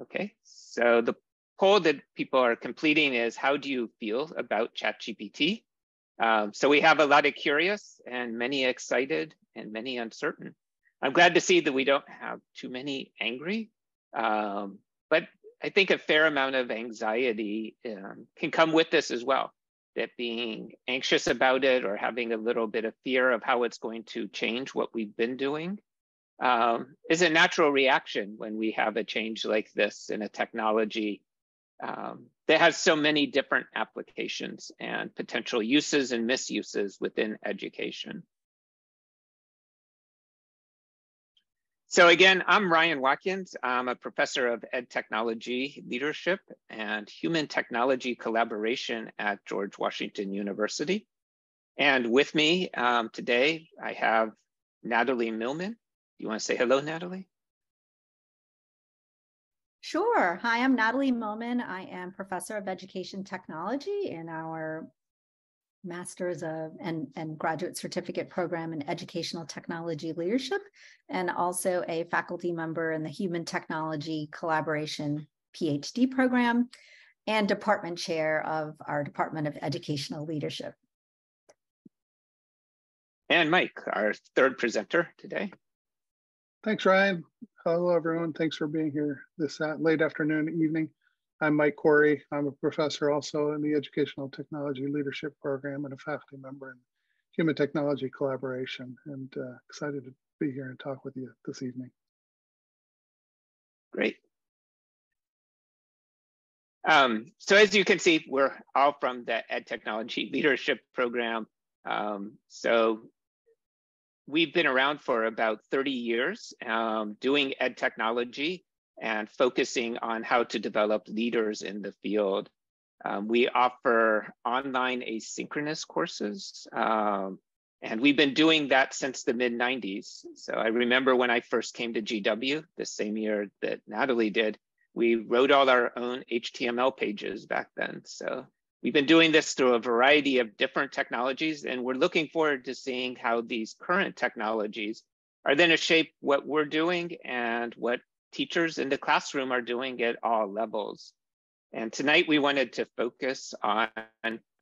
Okay, so the poll that people are completing is how do you feel about ChatGPT? Um, so we have a lot of curious and many excited and many uncertain. I'm glad to see that we don't have too many angry, um, but I think a fair amount of anxiety um, can come with this as well. That being anxious about it or having a little bit of fear of how it's going to change what we've been doing um, is a natural reaction when we have a change like this in a technology um, that has so many different applications and potential uses and misuses within education. So again, I'm Ryan Watkins. I'm a professor of ed technology leadership and human technology collaboration at George Washington University. And with me um, today, I have Natalie Milman. You want to say hello, Natalie? Sure. Hi, I'm Natalie Milman. I am professor of education technology in our master's of and, and graduate certificate program in educational technology leadership, and also a faculty member in the human technology collaboration PhD program and department chair of our Department of Educational Leadership. And Mike, our third presenter today. Thanks, Ryan. Hello, everyone. Thanks for being here this uh, late afternoon, evening. I'm Mike Corry. I'm a professor also in the Educational Technology Leadership Program and a faculty member in Human Technology Collaboration and uh, excited to be here and talk with you this evening. Great. Um, so as you can see, we're all from the Ed Technology Leadership Program. Um, so we've been around for about 30 years um, doing ed technology and focusing on how to develop leaders in the field. Um, we offer online asynchronous courses, um, and we've been doing that since the mid 90s. So I remember when I first came to GW, the same year that Natalie did, we wrote all our own HTML pages back then. So We've been doing this through a variety of different technologies, and we're looking forward to seeing how these current technologies are then to shape what we're doing and what teachers in the classroom are doing at all levels. And tonight we wanted to focus on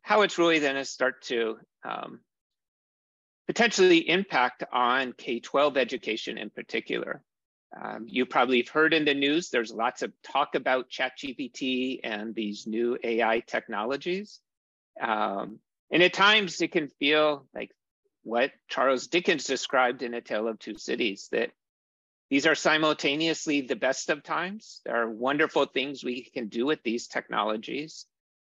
how it's really going to start to um, potentially impact on K-12 education in particular. Um, you probably have heard in the news, there's lots of talk about ChatGPT and these new AI technologies. Um, and at times it can feel like what Charles Dickens described in A Tale of Two Cities, that these are simultaneously the best of times. There are wonderful things we can do with these technologies.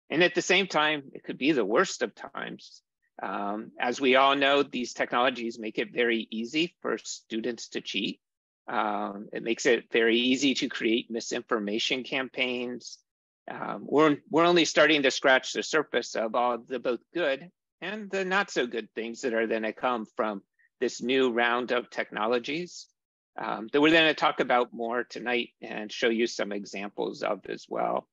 And at the same time, it could be the worst of times. Um, as we all know, these technologies make it very easy for students to cheat. Um, it makes it very easy to create misinformation campaigns. Um, we're, we're only starting to scratch the surface of all the both good and the not so good things that are going to come from this new round of technologies um, that we're going to talk about more tonight and show you some examples of as well.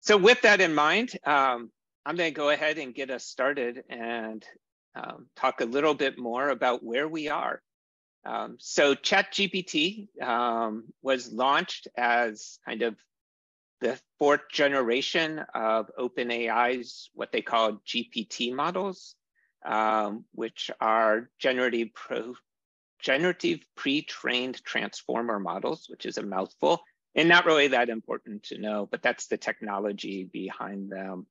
So with that in mind, um, I'm going to go ahead and get us started and um, talk a little bit more about where we are um, so ChatGPT um, was launched as kind of the fourth generation of OpenAI's what they call GPT models, um, which are generative pro generative pre-trained transformer models, which is a mouthful and not really that important to know, but that's the technology behind them.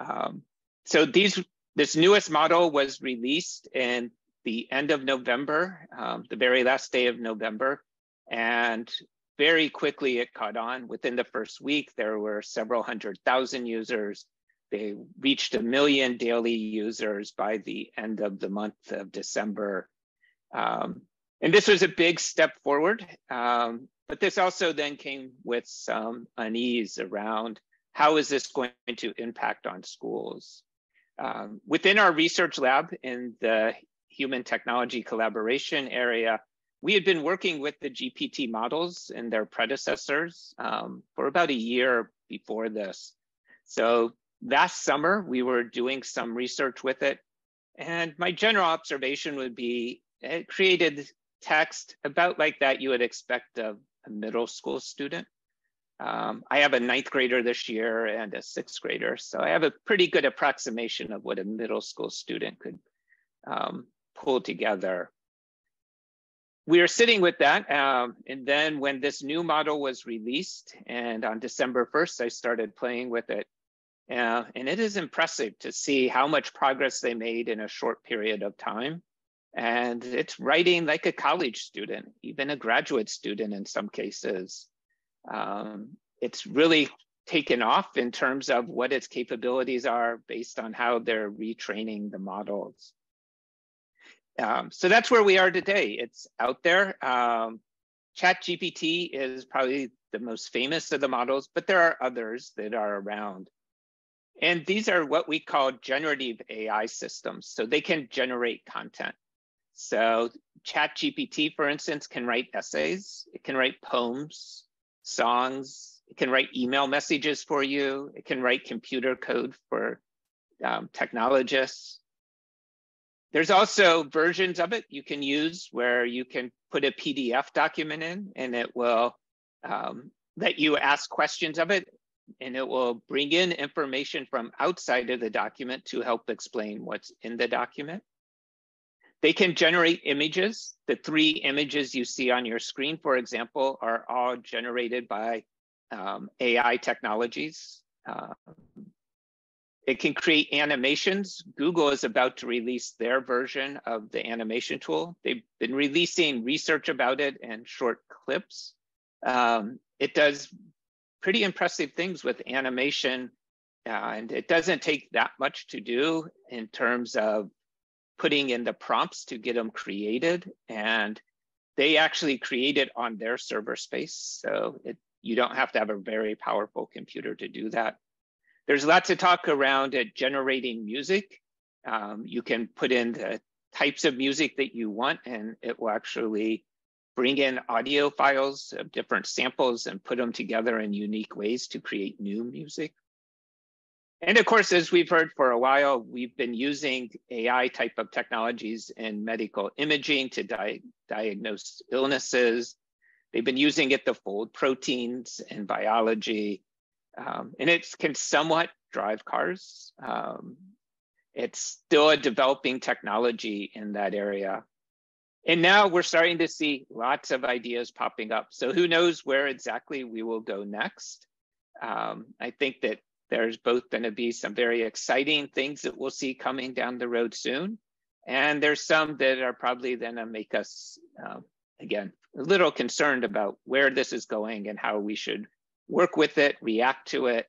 Um, so these this newest model was released in the end of November, um, the very last day of November. And very quickly it caught on. Within the first week, there were several hundred thousand users. They reached a million daily users by the end of the month of December. Um, and this was a big step forward. Um, but this also then came with some unease around how is this going to impact on schools? Um, within our research lab in the human technology collaboration area, we had been working with the GPT models and their predecessors um, for about a year before this. So last summer, we were doing some research with it. And my general observation would be it created text about like that you would expect of a middle school student. Um, I have a ninth grader this year and a sixth grader, so I have a pretty good approximation of what a middle school student could um, pull together. We are sitting with that, um, and then when this new model was released, and on December 1st, I started playing with it. Uh, and it is impressive to see how much progress they made in a short period of time. And it's writing like a college student, even a graduate student in some cases. Um, it's really taken off in terms of what its capabilities are based on how they're retraining the models. Um, so that's where we are today. It's out there. Um, ChatGPT is probably the most famous of the models, but there are others that are around. And these are what we call generative AI systems. So they can generate content. So ChatGPT, for instance, can write essays, it can write poems, songs, it can write email messages for you, it can write computer code for um, technologists. There's also versions of it you can use where you can put a PDF document in and it will um, let you ask questions of it and it will bring in information from outside of the document to help explain what's in the document. They can generate images. The three images you see on your screen, for example, are all generated by um, AI technologies. Uh, it can create animations. Google is about to release their version of the animation tool. They've been releasing research about it and short clips. Um, it does pretty impressive things with animation, uh, and it doesn't take that much to do in terms of putting in the prompts to get them created and they actually create it on their server space. So it, you don't have to have a very powerful computer to do that. There's lots of talk around it generating music. Um, you can put in the types of music that you want and it will actually bring in audio files of different samples and put them together in unique ways to create new music. And of course, as we've heard for a while, we've been using AI type of technologies in medical imaging to di diagnose illnesses. They've been using it to fold proteins in biology. Um, and it can somewhat drive cars. Um, it's still a developing technology in that area. And now we're starting to see lots of ideas popping up. So who knows where exactly we will go next. Um, I think that there's both going to be some very exciting things that we'll see coming down the road soon. And there's some that are probably going to make us, uh, again, a little concerned about where this is going and how we should work with it, react to it,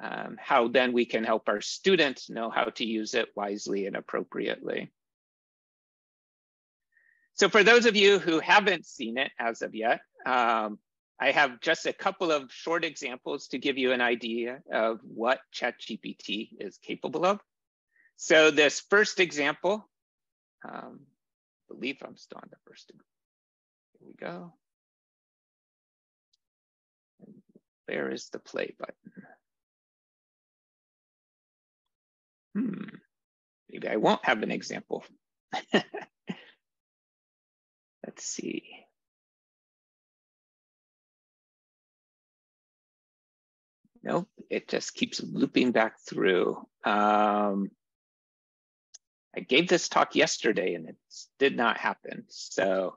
um, how then we can help our students know how to use it wisely and appropriately. So for those of you who haven't seen it as of yet, um, I have just a couple of short examples to give you an idea of what ChatGPT is capable of. So this first example, um, I believe I'm still on the first. Here we go. Where is the play button? Hmm, maybe I won't have an example. Let's see. Nope, it just keeps looping back through. Um, I gave this talk yesterday and it did not happen. So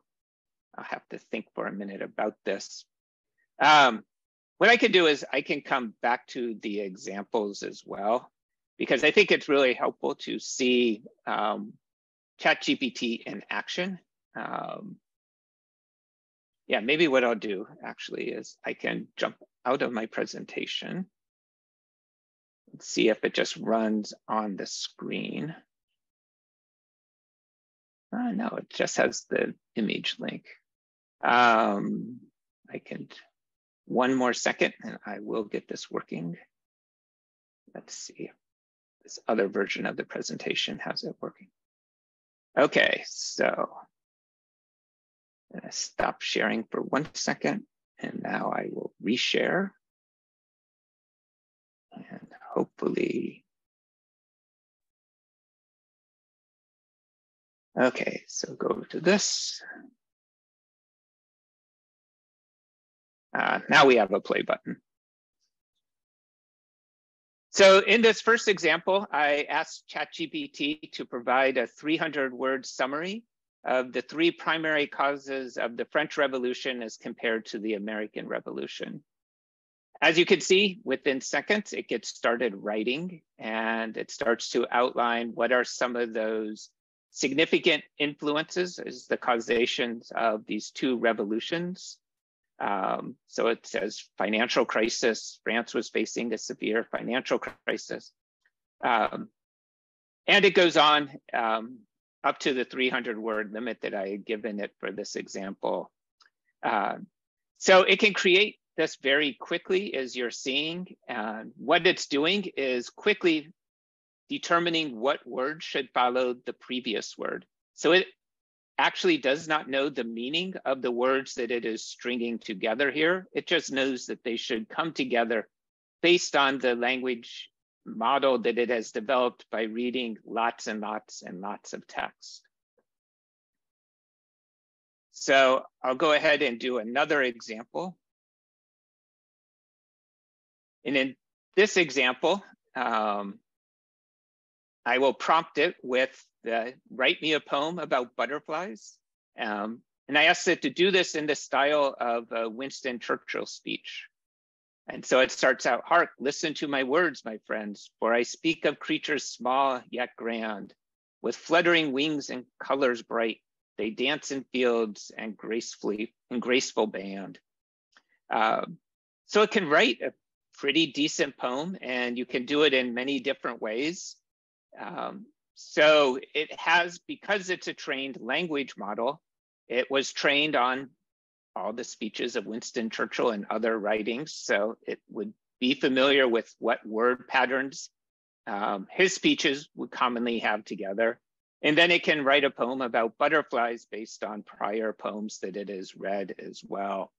I'll have to think for a minute about this. Um, what I can do is I can come back to the examples as well, because I think it's really helpful to see um, ChatGPT in action. Um, yeah, maybe what I'll do actually is I can jump out of my presentation. Let's see if it just runs on the screen. Uh, no, it just has the image link. Um, I can, one more second and I will get this working. Let's see this other version of the presentation has it working. Okay, so I'm gonna stop sharing for one second. And now I will reshare. And hopefully, okay, so go to this. Uh, now we have a play button. So in this first example, I asked ChatGPT to provide a 300 word summary of the three primary causes of the French Revolution as compared to the American Revolution. As you can see, within seconds, it gets started writing and it starts to outline what are some of those significant influences as the causations of these two revolutions. Um, so it says financial crisis. France was facing a severe financial crisis. Um, and it goes on um, up to the 300 word limit that I had given it for this example. Uh, so it can create this very quickly as you're seeing. And what it's doing is quickly determining what word should follow the previous word. So it actually does not know the meaning of the words that it is stringing together here. It just knows that they should come together based on the language model that it has developed by reading lots and lots and lots of text. So I'll go ahead and do another example. And in this example, um, I will prompt it with the write me a poem about butterflies. Um, and I asked it to do this in the style of a Winston Churchill speech. And so it starts out, hark, listen to my words, my friends, for I speak of creatures small yet grand, with fluttering wings and colors bright. They dance in fields and gracefully in graceful band. Um, so it can write a pretty decent poem, and you can do it in many different ways. Um, so it has, because it's a trained language model, it was trained on all the speeches of Winston Churchill and other writings. So it would be familiar with what word patterns um, his speeches would commonly have together. And then it can write a poem about butterflies based on prior poems that it has read as well.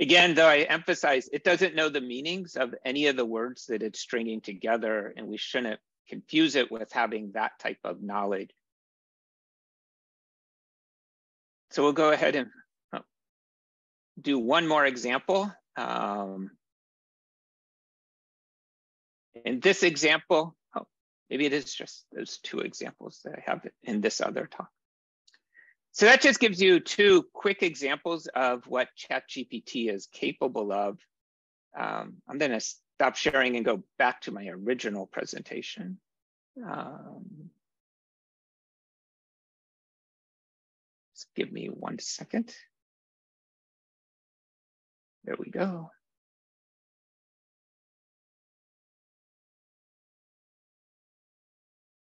Again, though I emphasize, it doesn't know the meanings of any of the words that it's stringing together, and we shouldn't confuse it with having that type of knowledge. So we'll go ahead and do one more example. Um, in this example, oh, maybe it is just those two examples that I have in this other talk. So that just gives you two quick examples of what ChatGPT is capable of. Um, I'm gonna stop sharing and go back to my original presentation. Um, just give me one second. There we go.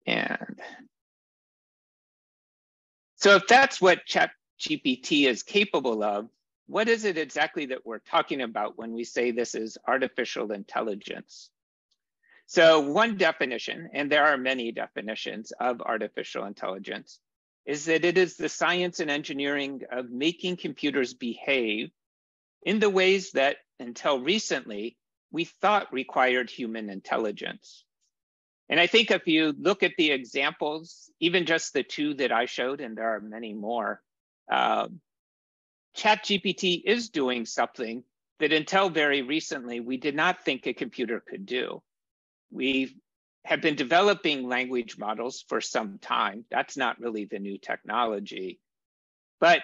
And so if that's what ChatGPT is capable of, what is it exactly that we're talking about when we say this is artificial intelligence? So one definition, and there are many definitions of artificial intelligence, is that it is the science and engineering of making computers behave in the ways that until recently we thought required human intelligence. And I think if you look at the examples, even just the two that I showed, and there are many more, uh, ChatGPT is doing something that until very recently we did not think a computer could do. We have been developing language models for some time. That's not really the new technology. But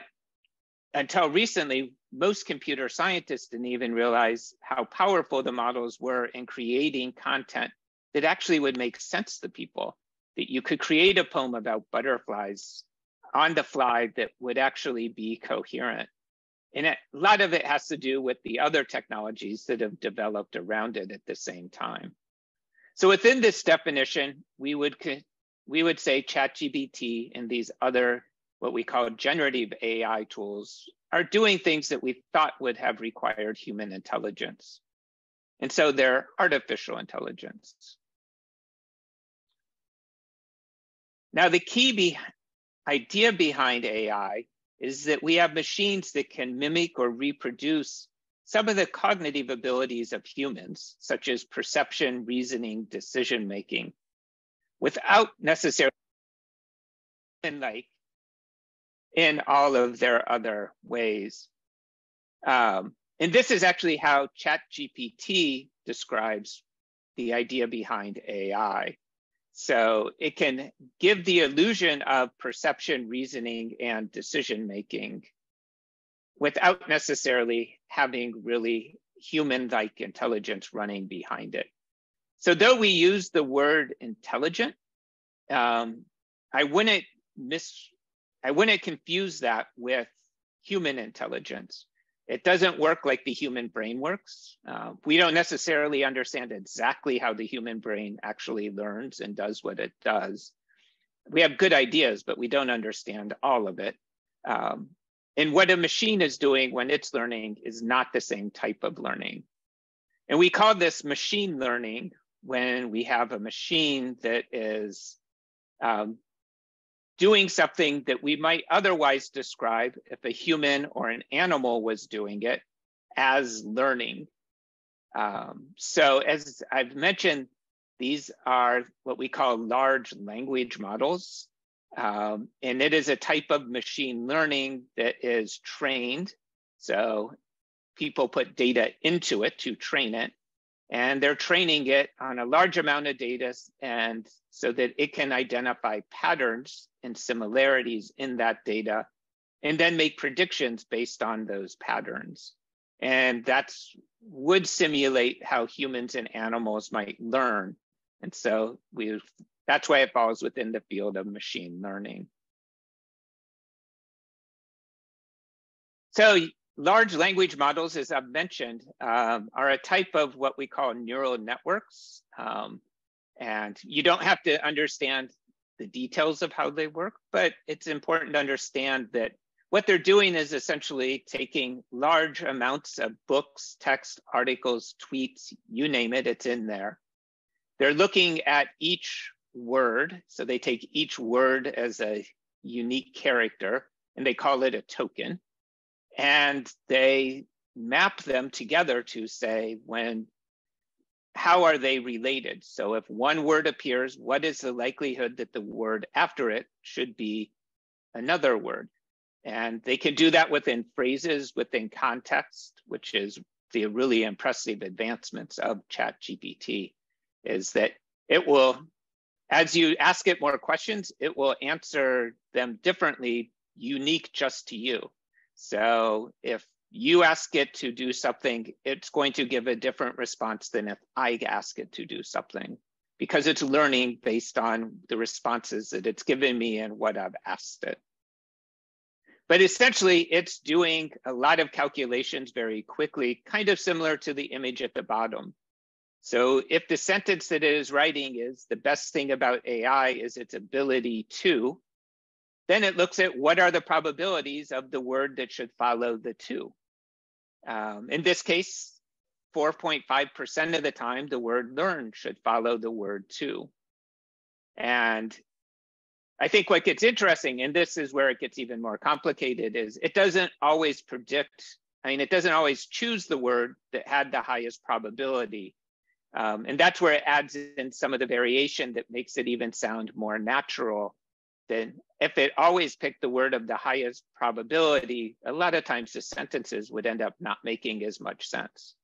until recently, most computer scientists didn't even realize how powerful the models were in creating content that actually would make sense to people. That you could create a poem about butterflies on the fly that would actually be coherent. And a lot of it has to do with the other technologies that have developed around it at the same time. So within this definition, we would, we would say ChatGPT and these other what we call generative AI tools are doing things that we thought would have required human intelligence. And so they're artificial intelligence. Now, the key be idea behind AI is that we have machines that can mimic or reproduce some of the cognitive abilities of humans, such as perception, reasoning, decision making, without necessarily like in all of their other ways. Um, and this is actually how ChatGPT describes the idea behind AI. So it can give the illusion of perception, reasoning, and decision making without necessarily having really human-like intelligence running behind it. So though we use the word intelligent, um, I wouldn't miss, I wouldn't confuse that with human intelligence. It doesn't work like the human brain works. Uh, we don't necessarily understand exactly how the human brain actually learns and does what it does. We have good ideas, but we don't understand all of it. Um, and what a machine is doing when it's learning is not the same type of learning. And we call this machine learning when we have a machine that is um, doing something that we might otherwise describe if a human or an animal was doing it as learning. Um, so as I've mentioned, these are what we call large language models. Um, and it is a type of machine learning that is trained. So people put data into it to train it and they're training it on a large amount of data and so that it can identify patterns and similarities in that data and then make predictions based on those patterns. And that's would simulate how humans and animals might learn. And so we that's why it falls within the field of machine learning. So large language models, as I've mentioned, um, are a type of what we call neural networks. Um, and you don't have to understand the details of how they work, but it's important to understand that what they're doing is essentially taking large amounts of books, text, articles, tweets, you name it, it's in there. They're looking at each word. So they take each word as a unique character and they call it a token and they map them together to say when how are they related? So if one word appears what is the likelihood that the word after it should be another word? And they can do that within phrases within context which is the really impressive advancements of chat gpt is that it will as you ask it more questions it will answer them differently unique just to you so if you ask it to do something, it's going to give a different response than if I ask it to do something because it's learning based on the responses that it's given me and what I've asked it. But essentially, it's doing a lot of calculations very quickly, kind of similar to the image at the bottom. So if the sentence that it is writing is the best thing about AI is its ability to, then it looks at what are the probabilities of the word that should follow the two. Um, in this case, 4.5% of the time, the word learn should follow the word to. And I think what gets interesting, and this is where it gets even more complicated, is it doesn't always predict, I mean, it doesn't always choose the word that had the highest probability. Um, and that's where it adds in some of the variation that makes it even sound more natural then if it always picked the word of the highest probability, a lot of times the sentences would end up not making as much sense.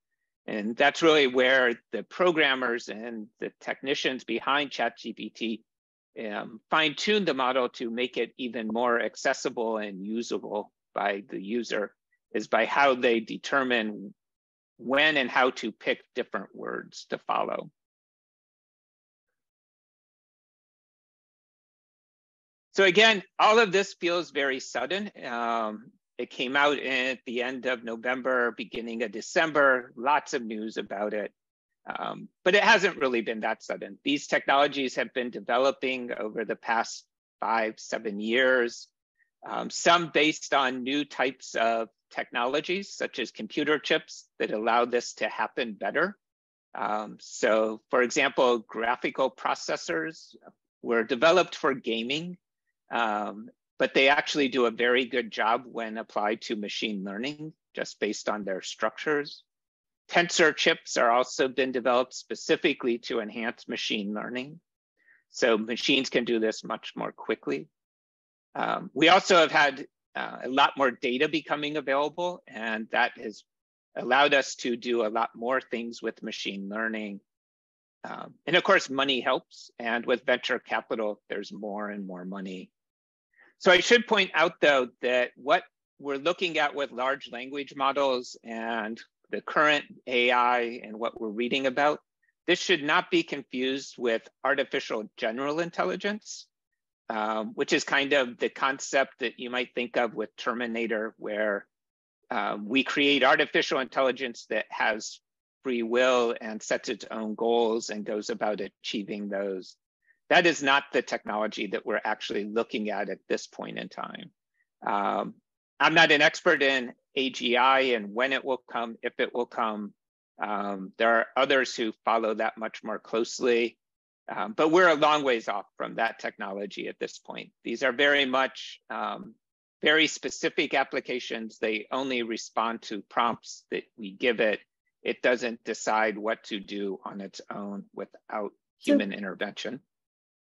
And that's really where the programmers and the technicians behind ChatGPT um, fine tune the model to make it even more accessible and usable by the user is by how they determine when and how to pick different words to follow. So again, all of this feels very sudden. Um, it came out at the end of November, beginning of December, lots of news about it. Um, but it hasn't really been that sudden. These technologies have been developing over the past five, seven years, um, some based on new types of technologies, such as computer chips that allow this to happen better. Um, so for example, graphical processors were developed for gaming um, but they actually do a very good job when applied to machine learning, just based on their structures. Tensor chips are also been developed specifically to enhance machine learning. So machines can do this much more quickly. Um, we also have had uh, a lot more data becoming available, and that has allowed us to do a lot more things with machine learning. Um, and of course, money helps. And with venture capital, there's more and more money. So I should point out, though, that what we're looking at with large language models and the current AI and what we're reading about, this should not be confused with artificial general intelligence, um, which is kind of the concept that you might think of with Terminator, where um, we create artificial intelligence that has free will and sets its own goals and goes about achieving those. That is not the technology that we're actually looking at at this point in time. Um, I'm not an expert in AGI and when it will come, if it will come. Um, there are others who follow that much more closely, um, but we're a long ways off from that technology at this point. These are very much um, very specific applications. They only respond to prompts that we give it. It doesn't decide what to do on its own without human so, intervention.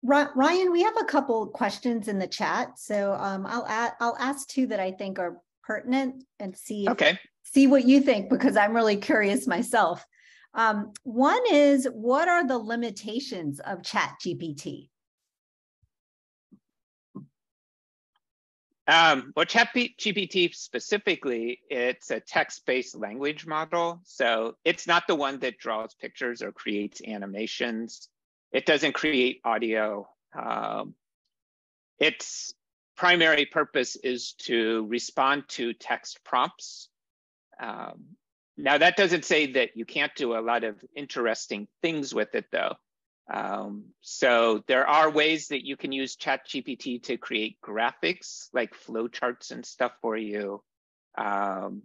Ryan, we have a couple questions in the chat, so um, I'll add, I'll ask two that I think are pertinent and see if, okay. see what you think because I'm really curious myself. Um, one is, what are the limitations of Chat GPT? Um, well, ChatGPT specifically, it's a text-based language model. So it's not the one that draws pictures or creates animations. It doesn't create audio. Um, its primary purpose is to respond to text prompts. Um, now that doesn't say that you can't do a lot of interesting things with it though. Um, so there are ways that you can use ChatGPT to create graphics like flowcharts and stuff for you. Um,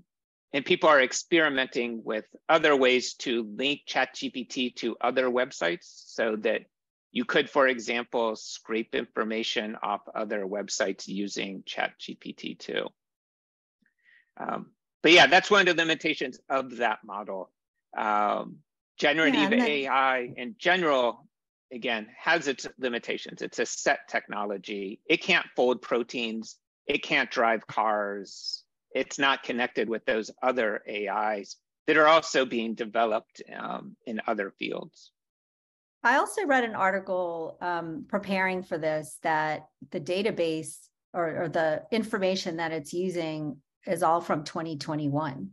and people are experimenting with other ways to link ChatGPT to other websites so that you could, for example, scrape information off other websites using ChatGPT too. Um, but yeah, that's one of the limitations of that model. Um, generative yeah, AI in general, again, has its limitations. It's a set technology. It can't fold proteins. It can't drive cars. It's not connected with those other AIs that are also being developed um, in other fields. I also read an article um, preparing for this that the database or, or, the information that it's using is all from 2021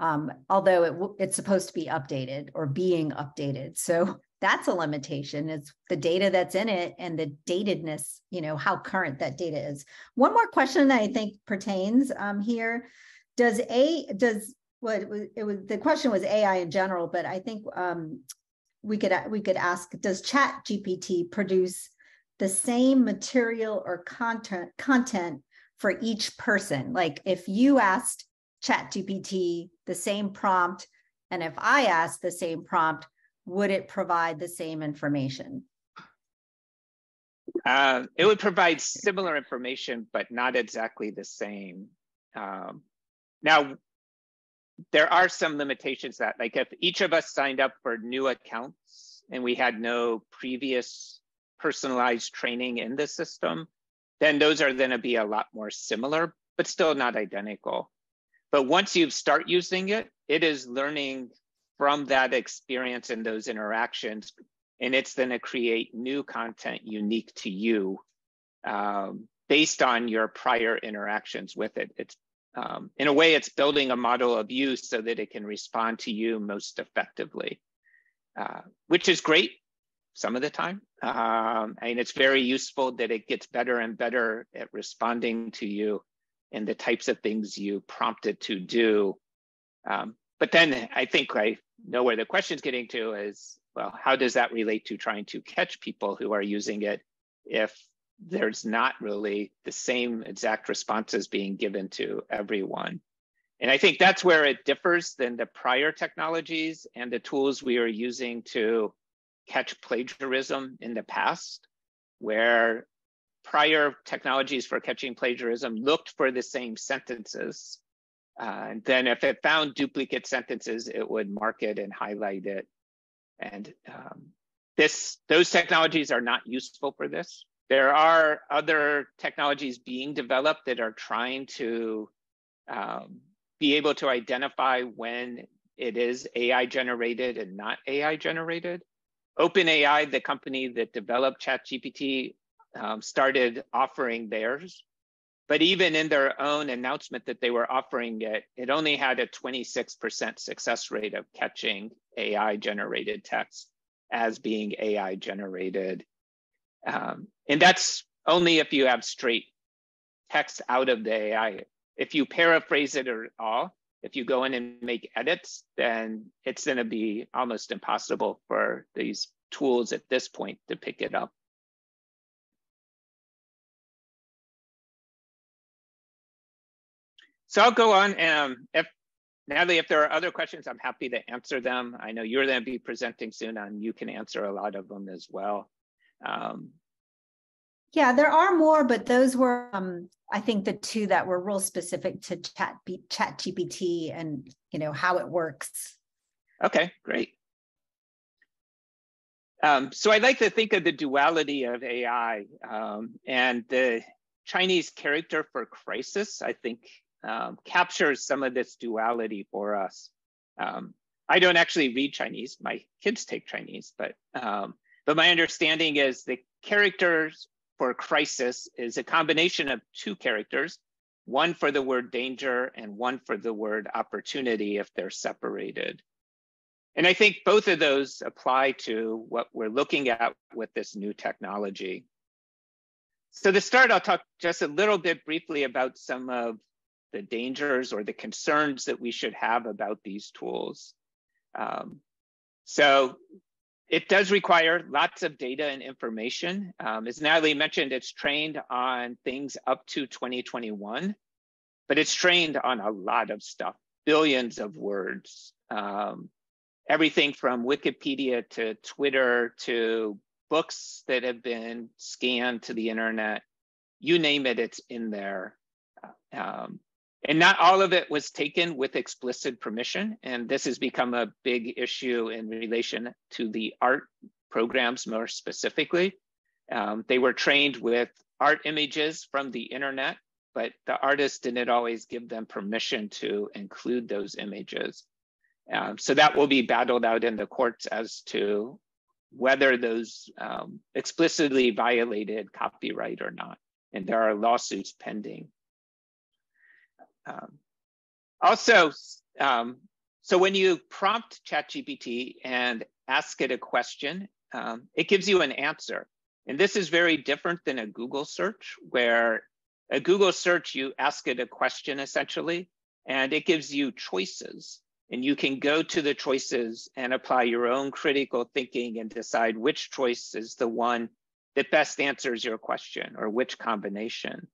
um, although it it's supposed to be updated or being updated. So that's a limitation. It's the data that's in it and the datedness, you know, how current that data is. One more question that I think pertains um, here: Does a does what well, it was the question was AI in general, but I think um, we could we could ask: Does Chat GPT produce the same material or content content for each person? Like if you asked chat gpt the same prompt and if i ask the same prompt would it provide the same information? Uh, it would provide similar information but not exactly the same. Um, now there are some limitations that like if each of us signed up for new accounts and we had no previous personalized training in the system then those are going to be a lot more similar but still not identical. But once you start using it, it is learning from that experience and those interactions, and it's going to create new content unique to you um, based on your prior interactions with it. It's um, in a way, it's building a model of you so that it can respond to you most effectively, uh, which is great some of the time. Um, and it's very useful that it gets better and better at responding to you and the types of things you prompted to do. Um, but then I think I know where the question's getting to is, well, how does that relate to trying to catch people who are using it if there's not really the same exact responses being given to everyone? And I think that's where it differs than the prior technologies and the tools we are using to catch plagiarism in the past, where prior technologies for catching plagiarism looked for the same sentences. Uh, and then if it found duplicate sentences, it would mark it and highlight it. And um, this, those technologies are not useful for this. There are other technologies being developed that are trying to um, be able to identify when it is AI generated and not AI generated. OpenAI, the company that developed ChatGPT, um, started offering theirs. But even in their own announcement that they were offering it, it only had a 26% success rate of catching AI generated text as being AI generated. Um, and that's only if you have straight text out of the AI. If you paraphrase it at all, if you go in and make edits, then it's going to be almost impossible for these tools at this point to pick it up. So I'll go on. Um, if Natalie, if there are other questions, I'm happy to answer them. I know you're going to be presenting soon, and you can answer a lot of them as well. Um, yeah, there are more, but those were, um, I think, the two that were real specific to Chat Chat GPT and you know how it works. Okay, great. Um, so I like to think of the duality of AI um, and the Chinese character for crisis. I think um, captures some of this duality for us. Um, I don't actually read Chinese. My kids take Chinese, but um, but my understanding is the characters for crisis is a combination of two characters, one for the word danger and one for the word opportunity if they're separated. And I think both of those apply to what we're looking at with this new technology. So to start, I'll talk just a little bit briefly about some of the dangers or the concerns that we should have about these tools. Um, so it does require lots of data and information. Um, as Natalie mentioned, it's trained on things up to 2021, but it's trained on a lot of stuff, billions of words. Um, everything from Wikipedia to Twitter to books that have been scanned to the internet, you name it, it's in there. Um, and not all of it was taken with explicit permission. And this has become a big issue in relation to the art programs more specifically. Um, they were trained with art images from the internet, but the artist didn't always give them permission to include those images. Um, so that will be battled out in the courts as to whether those um, explicitly violated copyright or not. And there are lawsuits pending. Um, also, um, so when you prompt ChatGPT and ask it a question, um, it gives you an answer. And this is very different than a Google search, where a Google search, you ask it a question essentially, and it gives you choices. And you can go to the choices and apply your own critical thinking and decide which choice is the one that best answers your question or which combination.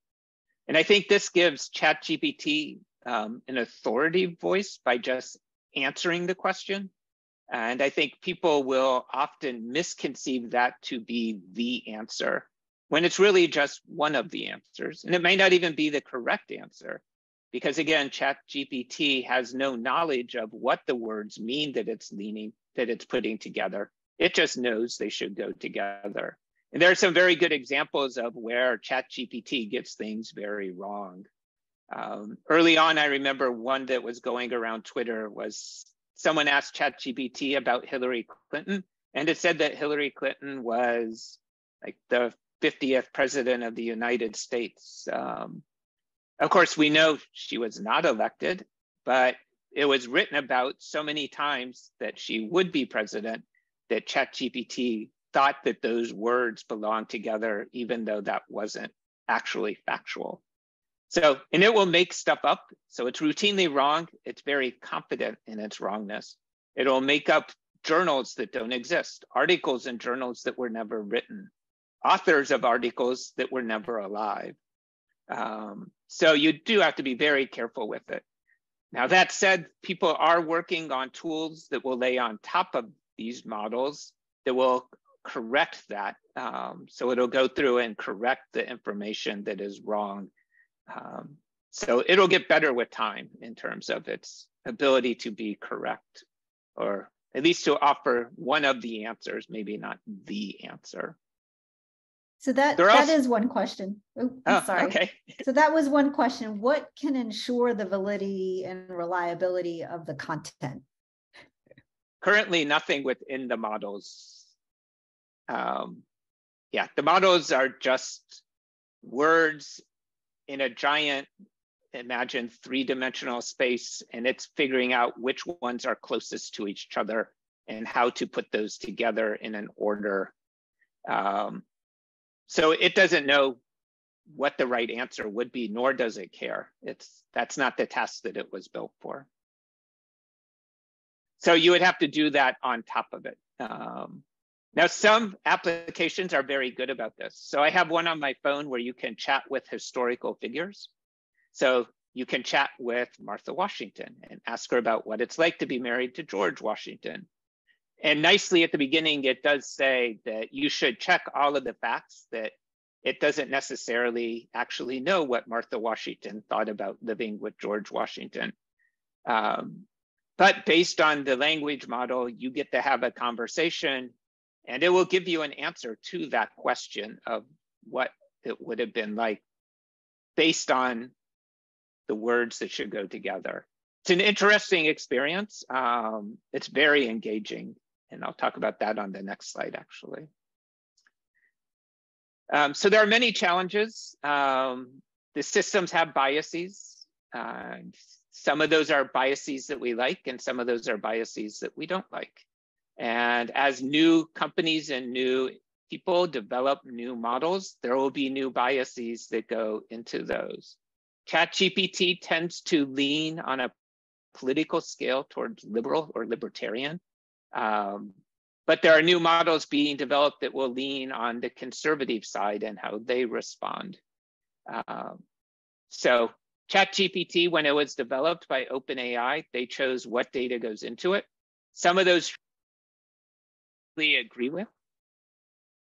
And I think this gives ChatGPT um, an authority voice by just answering the question. And I think people will often misconceive that to be the answer when it's really just one of the answers. And it may not even be the correct answer because again, ChatGPT has no knowledge of what the words mean that it's leaning, that it's putting together. It just knows they should go together. And there are some very good examples of where ChatGPT gets things very wrong. Um, early on, I remember one that was going around Twitter was someone asked ChatGPT about Hillary Clinton, and it said that Hillary Clinton was like the 50th president of the United States. Um, of course, we know she was not elected, but it was written about so many times that she would be president that ChatGPT thought that those words belonged together, even though that wasn't actually factual. So, and it will make stuff up. So it's routinely wrong. It's very confident in its wrongness. It'll make up journals that don't exist, articles in journals that were never written, authors of articles that were never alive. Um, so you do have to be very careful with it. Now, that said, people are working on tools that will lay on top of these models that will correct that. Um, so it'll go through and correct the information that is wrong. Um, so it'll get better with time in terms of its ability to be correct, or at least to offer one of the answers, maybe not the answer. So that that also, is one question. Oh, oh, sorry. Okay. so that was one question. What can ensure the validity and reliability of the content? Currently, nothing within the models. Um, yeah, the models are just words in a giant, imagine three-dimensional space, and it's figuring out which ones are closest to each other and how to put those together in an order. Um, so it doesn't know what the right answer would be, nor does it care. It's that's not the task that it was built for. So you would have to do that on top of it. Um, now, some applications are very good about this. So I have one on my phone where you can chat with historical figures. So you can chat with Martha Washington and ask her about what it's like to be married to George Washington and nicely at the beginning, it does say that you should check all of the facts that it doesn't necessarily actually know what Martha Washington thought about living with George Washington. Um, but based on the language model, you get to have a conversation and it will give you an answer to that question of what it would have been like based on the words that should go together. It's an interesting experience. Um, it's very engaging. And I'll talk about that on the next slide, actually. Um, so there are many challenges. Um, the systems have biases. Uh, some of those are biases that we like, and some of those are biases that we don't like. And as new companies and new people develop new models, there will be new biases that go into those. ChatGPT tends to lean on a political scale towards liberal or libertarian. Um, but there are new models being developed that will lean on the conservative side and how they respond. Um, so ChatGPT, when it was developed by OpenAI, they chose what data goes into it. Some of those agree with.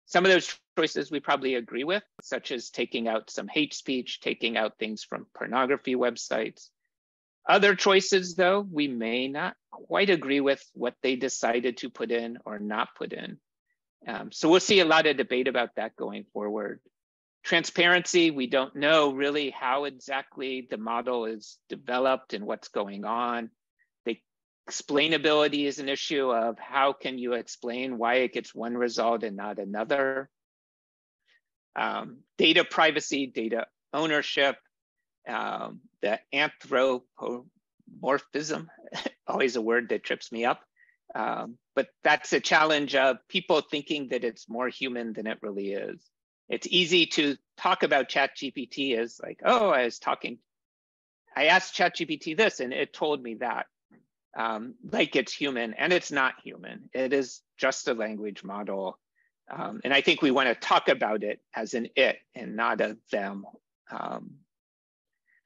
Some of those choices we probably agree with, such as taking out some hate speech, taking out things from pornography websites, other choices, though, we may not quite agree with what they decided to put in or not put in. Um, so we'll see a lot of debate about that going forward. Transparency, we don't know really how exactly the model is developed and what's going on. Explainability is an issue of how can you explain why it gets one result and not another. Um, data privacy, data ownership, um, the anthropomorphism, always a word that trips me up. Um, but that's a challenge of people thinking that it's more human than it really is. It's easy to talk about ChatGPT as like, oh, I was talking, I asked ChatGPT this and it told me that. Um, like it's human, and it's not human. It is just a language model. Um, and I think we want to talk about it as an it and not a them. Um,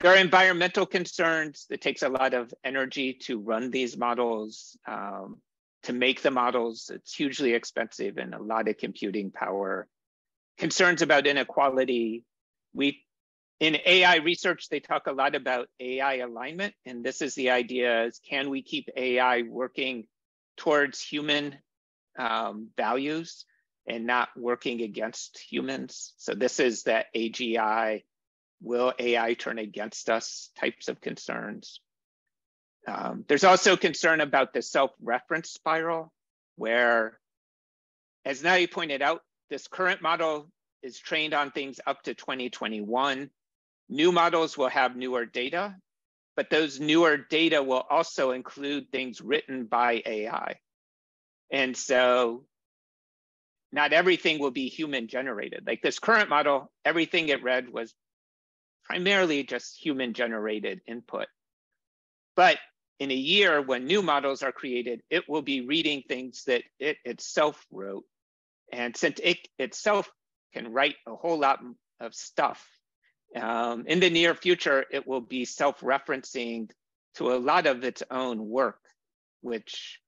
there are environmental concerns. It takes a lot of energy to run these models, um, to make the models. It's hugely expensive and a lot of computing power. Concerns about inequality. We, in AI research, they talk a lot about AI alignment. And this is the idea is can we keep AI working towards human um, values and not working against humans? So this is the AGI will AI turn against us types of concerns. Um, there's also concern about the self-reference spiral where, as Natalie pointed out, this current model is trained on things up to 2021. New models will have newer data, but those newer data will also include things written by AI. And so not everything will be human generated. Like this current model, everything it read was primarily just human generated input. But in a year, when new models are created, it will be reading things that it itself wrote. And since it itself can write a whole lot of stuff, um, in the near future, it will be self-referencing to a lot of its own work, which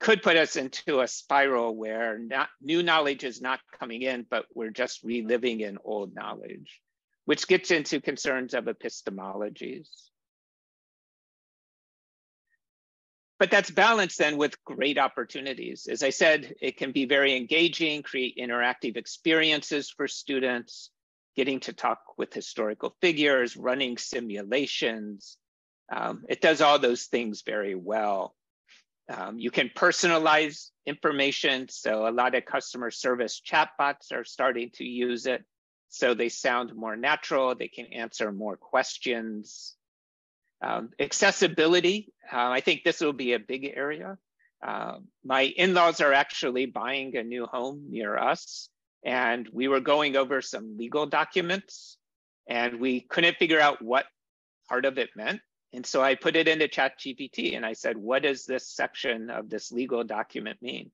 could put us into a spiral where not, new knowledge is not coming in, but we're just reliving in old knowledge which gets into concerns of epistemologies. but that's balanced then with great opportunities. As I said, it can be very engaging, create interactive experiences for students, getting to talk with historical figures, running simulations. Um, it does all those things very well. Um, you can personalize information. So a lot of customer service chatbots are starting to use it. So they sound more natural, they can answer more questions. Um, accessibility, uh, I think this will be a big area. Uh, my in-laws are actually buying a new home near us and we were going over some legal documents and we couldn't figure out what part of it meant. And so I put it into ChatGPT and I said, what does this section of this legal document mean?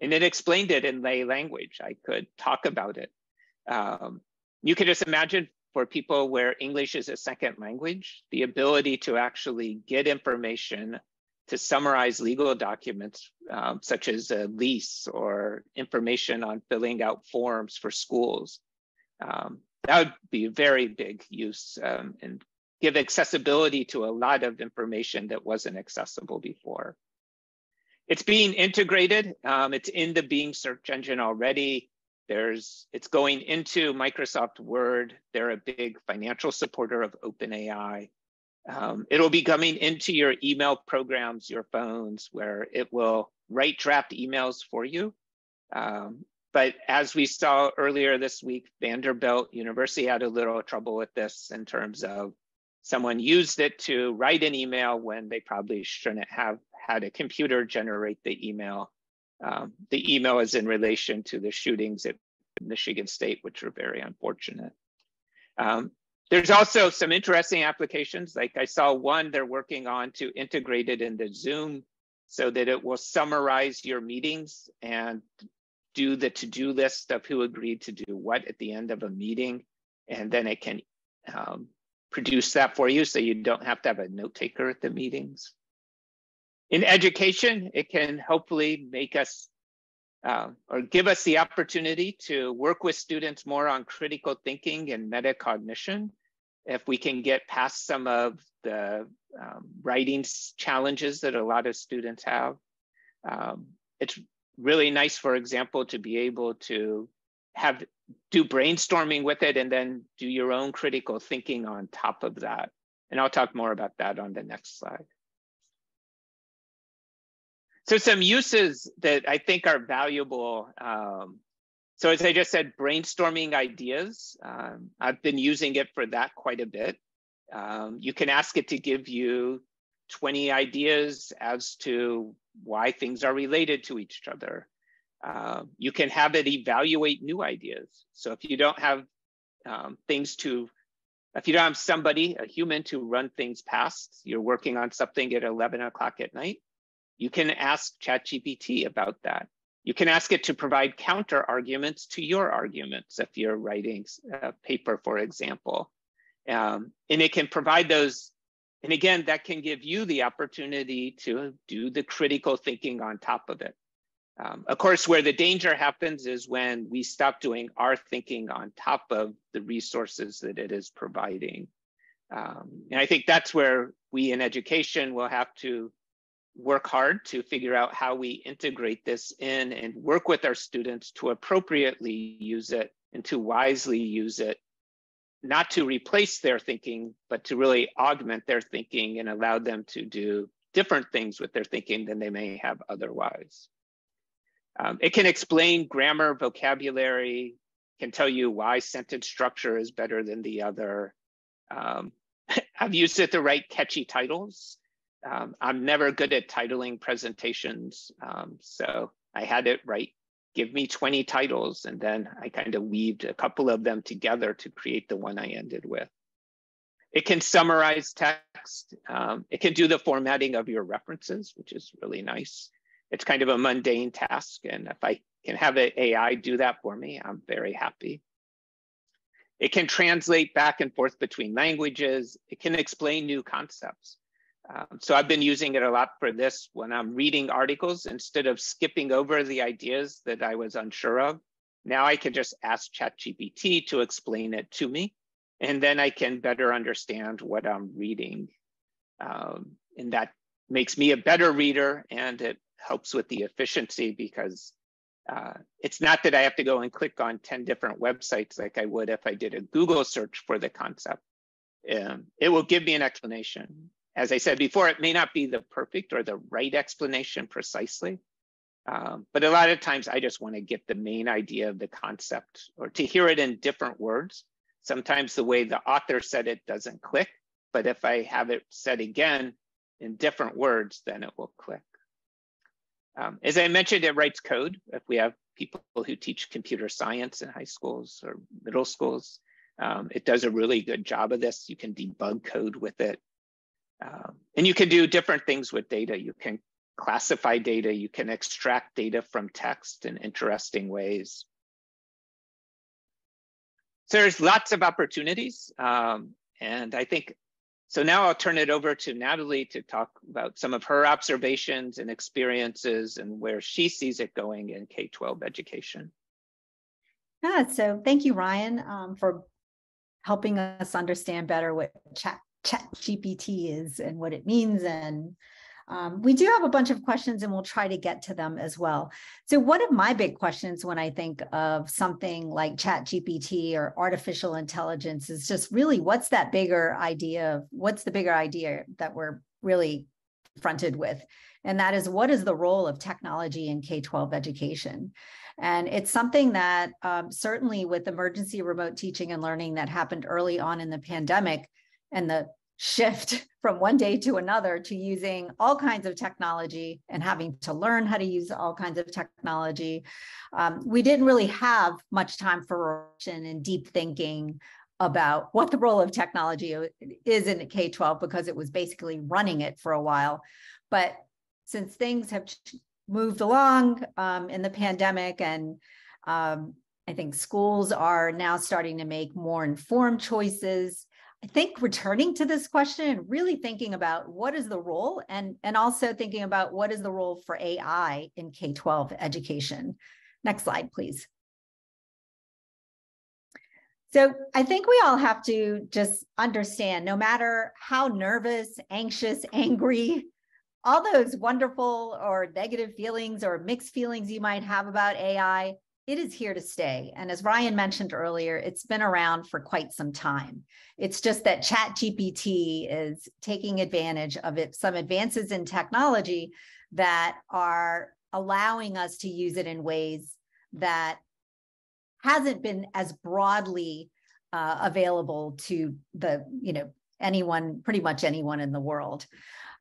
And it explained it in lay language. I could talk about it. Um, you could just imagine for people where English is a second language, the ability to actually get information to summarize legal documents, um, such as a lease or information on filling out forms for schools. Um, that would be a very big use um, and give accessibility to a lot of information that wasn't accessible before. It's being integrated. Um, it's in the Bing search engine already. There's, it's going into Microsoft Word. They're a big financial supporter of OpenAI. Um, it'll be coming into your email programs, your phones, where it will write draft emails for you. Um, but as we saw earlier this week, Vanderbilt University had a little trouble with this in terms of someone used it to write an email when they probably shouldn't have had a computer generate the email. Um, the email is in relation to the shootings at Michigan State, which are very unfortunate. Um, there's also some interesting applications. Like I saw one they're working on to integrate it into Zoom so that it will summarize your meetings and do the to-do list of who agreed to do what at the end of a meeting. And then it can um, produce that for you so you don't have to have a note taker at the meetings. In education, it can hopefully make us uh, or give us the opportunity to work with students more on critical thinking and metacognition. If we can get past some of the um, writing challenges that a lot of students have, um, it's really nice, for example, to be able to have do brainstorming with it and then do your own critical thinking on top of that. And I'll talk more about that on the next slide. So some uses that I think are valuable. Um, so as I just said, brainstorming ideas. Um, I've been using it for that quite a bit. Um, you can ask it to give you 20 ideas as to why things are related to each other. Uh, you can have it evaluate new ideas. So if you don't have um, things to, if you don't have somebody, a human to run things past, you're working on something at 11 o'clock at night, you can ask ChatGPT about that. You can ask it to provide counter arguments to your arguments if you're writing a paper, for example. Um, and it can provide those and again, that can give you the opportunity to do the critical thinking on top of it. Um, of course, where the danger happens is when we stop doing our thinking on top of the resources that it is providing. Um, and I think that's where we in education will have to work hard to figure out how we integrate this in and work with our students to appropriately use it and to wisely use it not to replace their thinking, but to really augment their thinking and allow them to do different things with their thinking than they may have otherwise. Um, it can explain grammar, vocabulary, can tell you why sentence structure is better than the other. Um, I've used it to write catchy titles. Um, I'm never good at titling presentations, um, so I had it write give me 20 titles. And then I kind of weaved a couple of them together to create the one I ended with. It can summarize text. Um, it can do the formatting of your references, which is really nice. It's kind of a mundane task. And if I can have an AI do that for me, I'm very happy. It can translate back and forth between languages. It can explain new concepts. Um, so I've been using it a lot for this when I'm reading articles, instead of skipping over the ideas that I was unsure of, now I can just ask ChatGPT to explain it to me, and then I can better understand what I'm reading. Um, and that makes me a better reader and it helps with the efficiency because uh, it's not that I have to go and click on 10 different websites like I would if I did a Google search for the concept. Um, it will give me an explanation. As I said before, it may not be the perfect or the right explanation precisely, um, but a lot of times I just want to get the main idea of the concept or to hear it in different words. Sometimes the way the author said it doesn't click, but if I have it said again in different words, then it will click. Um, as I mentioned, it writes code. If we have people who teach computer science in high schools or middle schools, um, it does a really good job of this. You can debug code with it. Um, and you can do different things with data. You can classify data, you can extract data from text in interesting ways. So there's lots of opportunities. Um, and I think so now I'll turn it over to Natalie to talk about some of her observations and experiences and where she sees it going in K-12 education. Yeah, so thank you, Ryan, um, for helping us understand better what chat, chat GPT is and what it means and um, we do have a bunch of questions and we'll try to get to them as well. So one of my big questions when I think of something like chat GPT or artificial intelligence is just really what's that bigger idea of what's the bigger idea that we're really fronted with? And that is what is the role of technology in K-12 education? And it's something that um, certainly with emergency remote teaching and learning that happened early on in the pandemic and the shift from one day to another to using all kinds of technology and having to learn how to use all kinds of technology. Um, we didn't really have much time for reflection and deep thinking about what the role of technology is in K 12 because it was basically running it for a while. But since things have moved along um, in the pandemic and um, I think schools are now starting to make more informed choices I think returning to this question and really thinking about what is the role and, and also thinking about what is the role for AI in K-12 education. Next slide, please. So I think we all have to just understand no matter how nervous, anxious, angry, all those wonderful or negative feelings or mixed feelings you might have about AI, it is here to stay. And as Ryan mentioned earlier, it's been around for quite some time. It's just that Chat GPT is taking advantage of it, some advances in technology that are allowing us to use it in ways that hasn't been as broadly uh, available to the, you know, anyone, pretty much anyone in the world.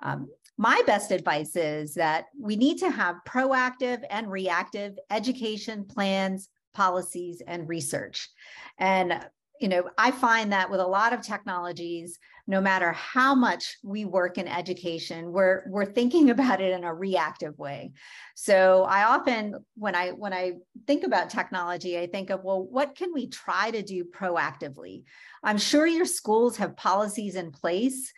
Um, my best advice is that we need to have proactive and reactive education plans, policies, and research. And you know, I find that with a lot of technologies, no matter how much we work in education, we're we're thinking about it in a reactive way. So I often, when I when I think about technology, I think of well, what can we try to do proactively? I'm sure your schools have policies in place.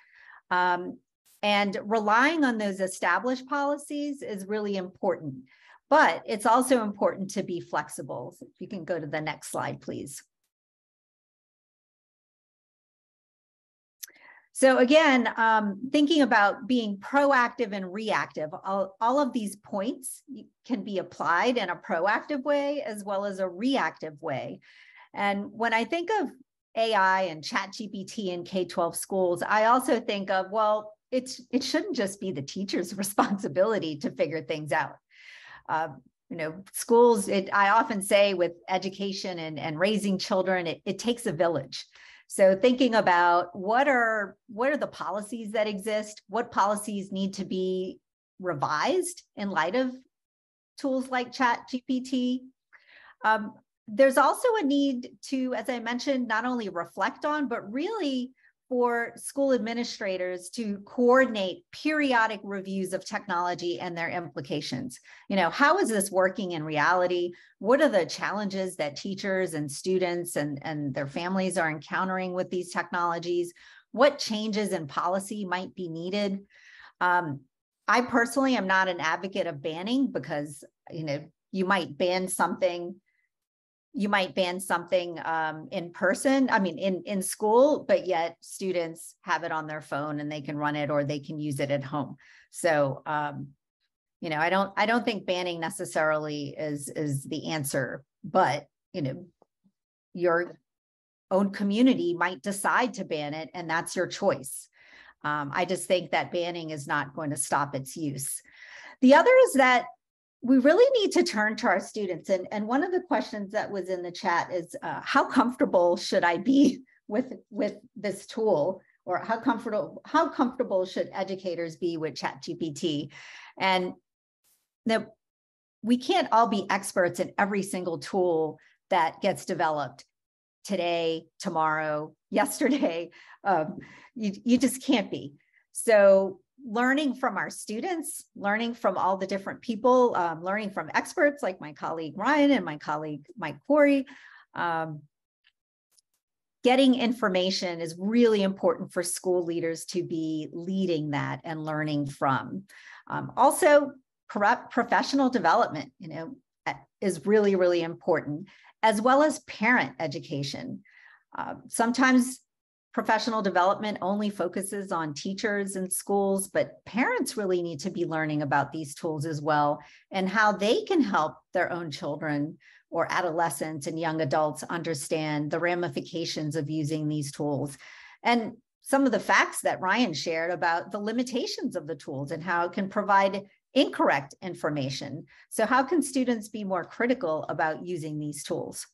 Um, and relying on those established policies is really important. But it's also important to be flexible. If you can go to the next slide, please. So again, um, thinking about being proactive and reactive, all, all of these points can be applied in a proactive way as well as a reactive way. And when I think of AI and ChatGPT in K-12 schools, I also think of, well, it's it shouldn't just be the teacher's responsibility to figure things out. Uh, you know, schools. It, I often say with education and and raising children, it, it takes a village. So thinking about what are what are the policies that exist, what policies need to be revised in light of tools like Chat GPT. Um, there's also a need to, as I mentioned, not only reflect on, but really for school administrators to coordinate periodic reviews of technology and their implications. You know, how is this working in reality? What are the challenges that teachers and students and, and their families are encountering with these technologies? What changes in policy might be needed? Um, I personally am not an advocate of banning because, you know, you might ban something you might ban something um, in person i mean in in school but yet students have it on their phone and they can run it or they can use it at home. So um, you know i don't i don't think banning necessarily is is the answer but you know your own community might decide to ban it and that's your choice. Um, i just think that banning is not going to stop its use. The other is that we really need to turn to our students and, and one of the questions that was in the chat is uh, how comfortable should i be with with this tool or how comfortable how comfortable should educators be with chat gpt and that we can't all be experts in every single tool that gets developed today, tomorrow, yesterday. Um, you, you just can't be. So learning from our students, learning from all the different people, um, learning from experts like my colleague Ryan and my colleague Mike Corry. Um, getting information is really important for school leaders to be leading that and learning from. Um, also, professional development, you know, is really, really important, as well as parent education. Uh, sometimes professional development only focuses on teachers and schools, but parents really need to be learning about these tools as well and how they can help their own children or adolescents and young adults understand the ramifications of using these tools. And some of the facts that Ryan shared about the limitations of the tools and how it can provide incorrect information. So how can students be more critical about using these tools?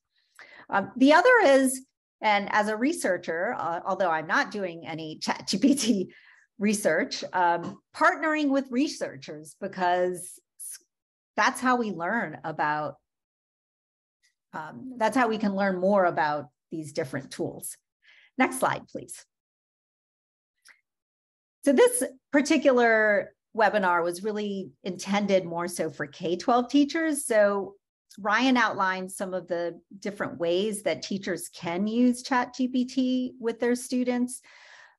Um, the other is, and as a researcher, uh, although I'm not doing any chat GPT research, um, partnering with researchers because that's how we learn about, um, that's how we can learn more about these different tools. Next slide, please. So this particular webinar was really intended more so for K-12 teachers. So Ryan outlined some of the different ways that teachers can use ChatGPT with their students.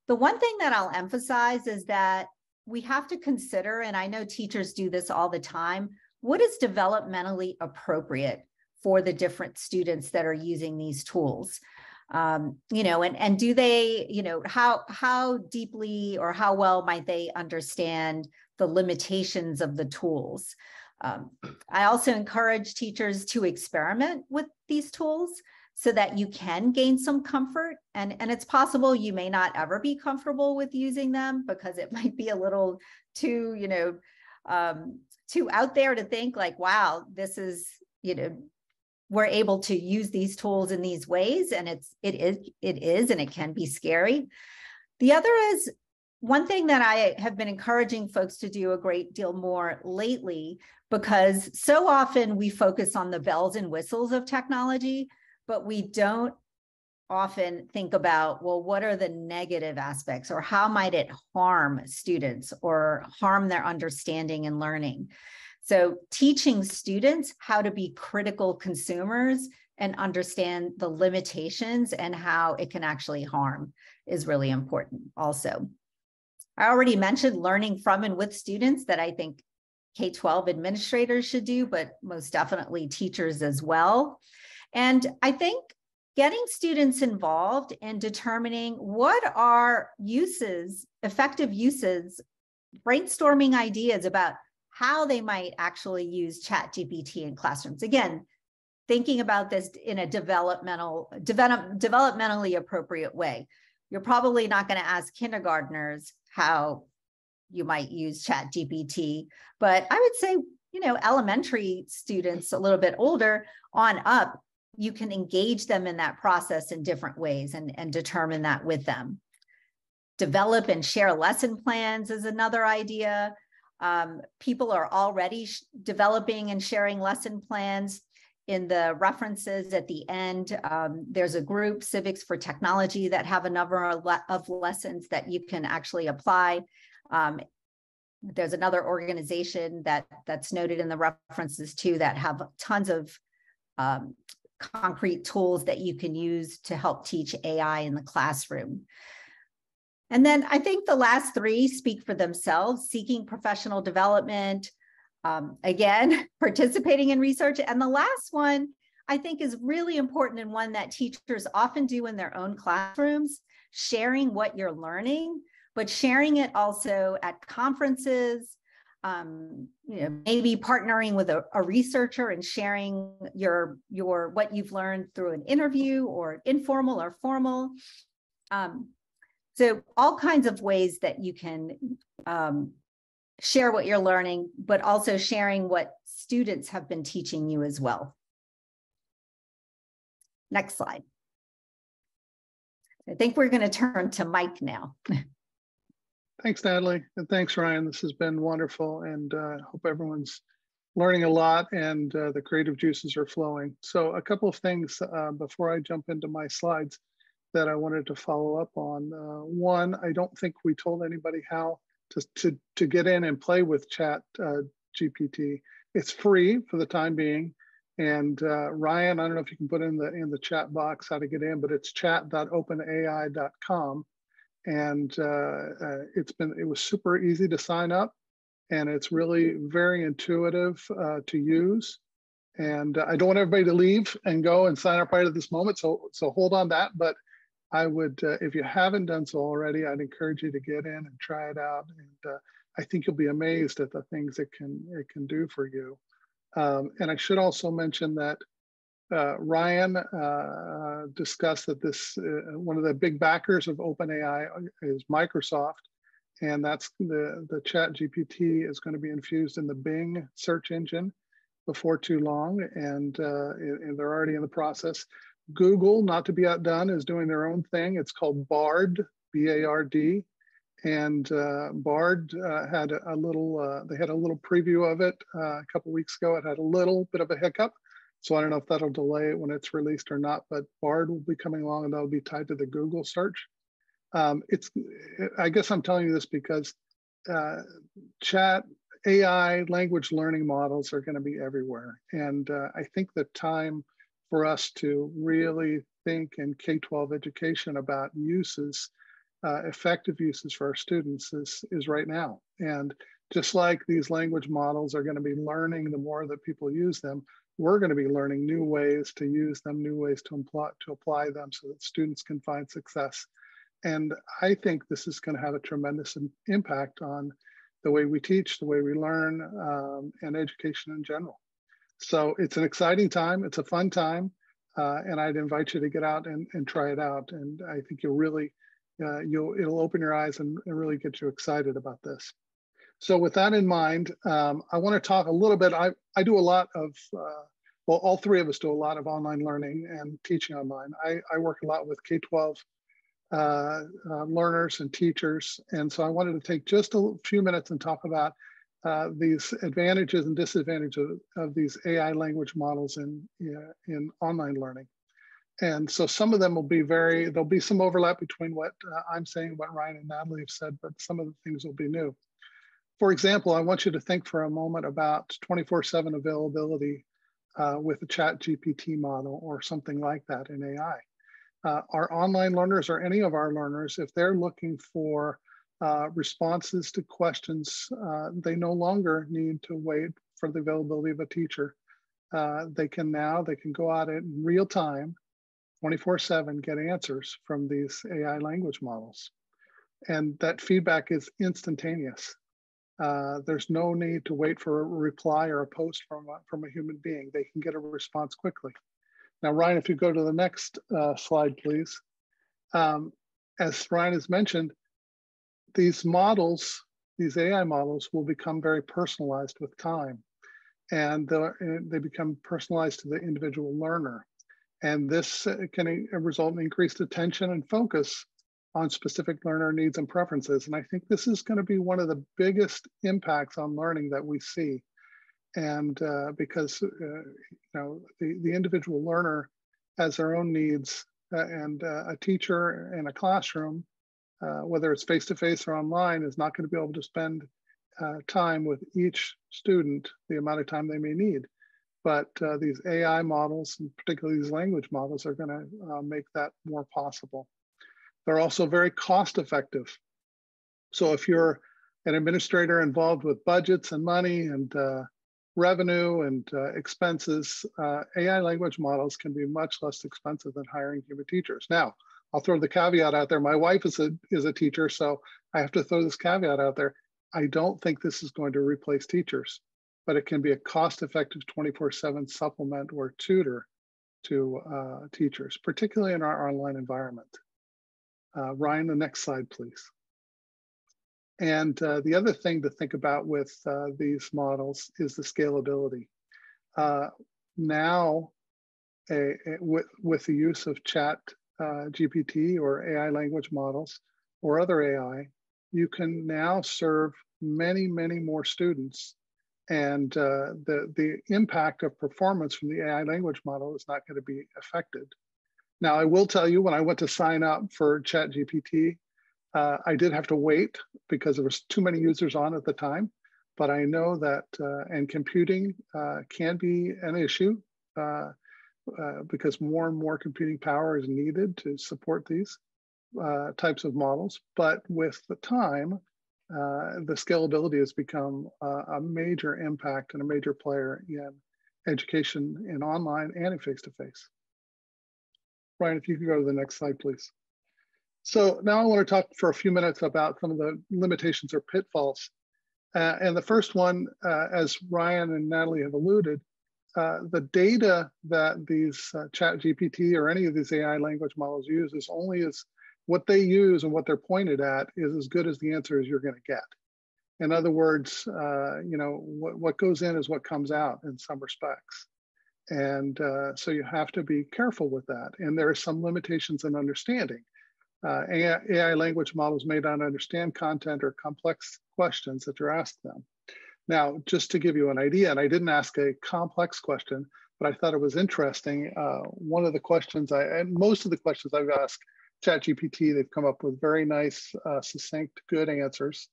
The one thing that I'll emphasize is that we have to consider, and I know teachers do this all the time, what is developmentally appropriate for the different students that are using these tools um, you know and and do they you know how how deeply or how well might they understand the limitations of the tools um, i also encourage teachers to experiment with these tools so that you can gain some comfort. And and it's possible you may not ever be comfortable with using them because it might be a little too you know um, too out there to think like wow this is you know we're able to use these tools in these ways and it's it is it is and it can be scary. The other is one thing that i have been encouraging folks to do a great deal more lately because so often we focus on the bells and whistles of technology but we don't often think about well what are the negative aspects or how might it harm students or harm their understanding and learning so teaching students how to be critical consumers and understand the limitations and how it can actually harm is really important also. I already mentioned learning from and with students that I think K-12 administrators should do, but most definitely teachers as well. And I think getting students involved in determining what are uses, effective uses, brainstorming ideas about how they might actually use chat gpt in classrooms again thinking about this in a developmental develop, developmentally appropriate way you're probably not going to ask kindergartners how you might use chat gpt but i would say you know elementary students a little bit older on up you can engage them in that process in different ways and, and determine that with them develop and share lesson plans is another idea um, people are already developing and sharing lesson plans. In the references at the end, um, there's a group, Civics for Technology, that have a number of lessons that you can actually apply. Um, there's another organization that that's noted in the references too that have tons of um, concrete tools that you can use to help teach AI in the classroom. And then I think the last three speak for themselves seeking professional development, um, again, participating in research. And the last one, I think is really important and one that teachers often do in their own classrooms, sharing what you're learning, but sharing it also at conferences, um, you know, maybe partnering with a, a, researcher and sharing your your what you've learned through an interview or informal or formal. Um, so all kinds of ways that you can um, share what you're learning, but also sharing what students have been teaching you as well. Next slide. I think we're going to turn to Mike now. Thanks, Natalie, and thanks, Ryan. This has been wonderful, and uh, hope everyone's learning a lot and uh, the creative juices are flowing. So a couple of things uh, before I jump into my slides that I wanted to follow up on. Uh, one, I don't think we told anybody how to, to, to get in and play with Chat uh, GPT. It's free for the time being. And uh, Ryan, I don't know if you can put in the in the chat box how to get in, but it's chat.openai.com and uh, uh, it's been it was super easy to sign up and it's really very intuitive uh, to use and i don't want everybody to leave and go and sign up right at this moment so so hold on that but i would uh, if you haven't done so already i'd encourage you to get in and try it out and uh, i think you'll be amazed at the things it can it can do for you um, and i should also mention that uh, Ryan uh, discussed that this uh, one of the big backers of OpenAI is Microsoft, and that's the the Chat GPT is going to be infused in the Bing search engine before too long, and, uh, and they're already in the process. Google, not to be outdone, is doing their own thing. It's called Bard, B-A-R-D, and uh, Bard uh, had a, a little. they had a little preview of it a couple weeks ago. It had a little bit of a hiccup so I don't know if that'll delay it when it's released or not, but Bard will be coming along and that'll be tied to the Google search. Um, it's, I guess I'm telling you this because uh, chat, AI, language learning models are going to be everywhere. And uh, I think the time for us to really think in K-12 education about uses, uh, effective uses for our students is, is right now. And just like these language models are going to be learning the more that people use them, we're going to be learning new ways to use them, new ways to apply, to apply them so that students can find success. And I think this is going to have a tremendous impact on the way we teach, the way we learn, um, and education in general. So it's an exciting time. It's a fun time. Uh, and I'd invite you to get out and, and try it out. And I think you'll really, uh, you'll, it'll open your eyes and, and really get you excited about this. So with that in mind, um, I want to talk a little bit. I, I do a lot of, uh, well, all three of us do a lot of online learning and teaching online. I, I work a lot with K-12 uh, uh, learners and teachers. And so I wanted to take just a few minutes and talk about uh, these advantages and disadvantages of, these AI language models in, in online learning. And so some of them will be very, there'll be some overlap between what uh, I'm saying, what Ryan and Natalie have said, but some of the things will be new for example, I want you to think for a moment about 24-7 availability uh, with a chat GPT model or something like that in AI. Uh, our online learners or any of our learners, if they're looking for uh, responses to questions, uh, they no longer need to wait for the availability of a teacher. Uh, they can now, they can go out in real time, 24 seven, get answers from these AI language models. And that feedback is instantaneous. Uh, there's no need to wait for a reply or a post from a, from a human being. They can get a response quickly. Now, Ryan, if you go to the next uh, slide, please. Um, as Ryan has mentioned, these models, these AI models will become very personalized with time. And they become personalized to the individual learner. And this can result in increased attention and focus on specific learner needs and preferences. And I think this is going to be one of the biggest impacts on learning that we see. And uh, because uh, you know the, the individual learner has their own needs, uh, and uh, a teacher in a classroom, uh, whether it's face to face or online, is not going to be able to spend uh, time with each student the amount of time they may need. But these AI models, and particularly these language models, are going to make that more possible. They're also very cost effective. So if you're an administrator involved with budgets and money and uh, revenue and uh, expenses, uh, AI language models can be much less expensive than hiring human teachers. Now, I'll throw the caveat out there. My wife is a is a teacher, so I have to throw this caveat out there. I don't think this is going to replace teachers, but it can be a cost-effective 24/7 supplement or tutor to uh, teachers, particularly in our online environment. Uh, Ryan, the next slide, please. And uh, the other thing to think about with uh, these models is the scalability. Uh, now, a, a, with, with the use of chat uh, GPT or AI language models or other AI, you can now serve many, many more students. And uh, the, the impact of performance from the AI language model is not going to be affected. Now, I will tell you when I went to sign up for ChatGPT, uh, I did have to wait because there was too many users on at the time. But I know that uh, and computing uh, can be an issue uh, uh, because more and more computing power is needed to support these uh, types of models. But with the time, the scalability has become a major impact and a major player in education in online and in face-to-face. Ryan, if you could go to the next slide, please. So now I want to talk for a few minutes about some of the limitations or pitfalls. Uh, and the first one, uh, as Ryan and Natalie have alluded, uh, the data that these uh, chat GPT or any of these AI language models use is only as what they use and what they're pointed at is as good as the answers you're going to get. In other words, uh, you know, what, what goes in is what comes out in some respects. And uh, so you have to be careful with that. And there are some limitations in understanding. Uh, AI, AI, language models may not understand content or complex questions that you're asked them. Now, just to give you an idea, and I didn't ask a complex question, but I thought it was interesting. Uh, one of the questions I, and most of the questions I've asked ChatGPT, they've come up with very nice, uh, succinct, good answers.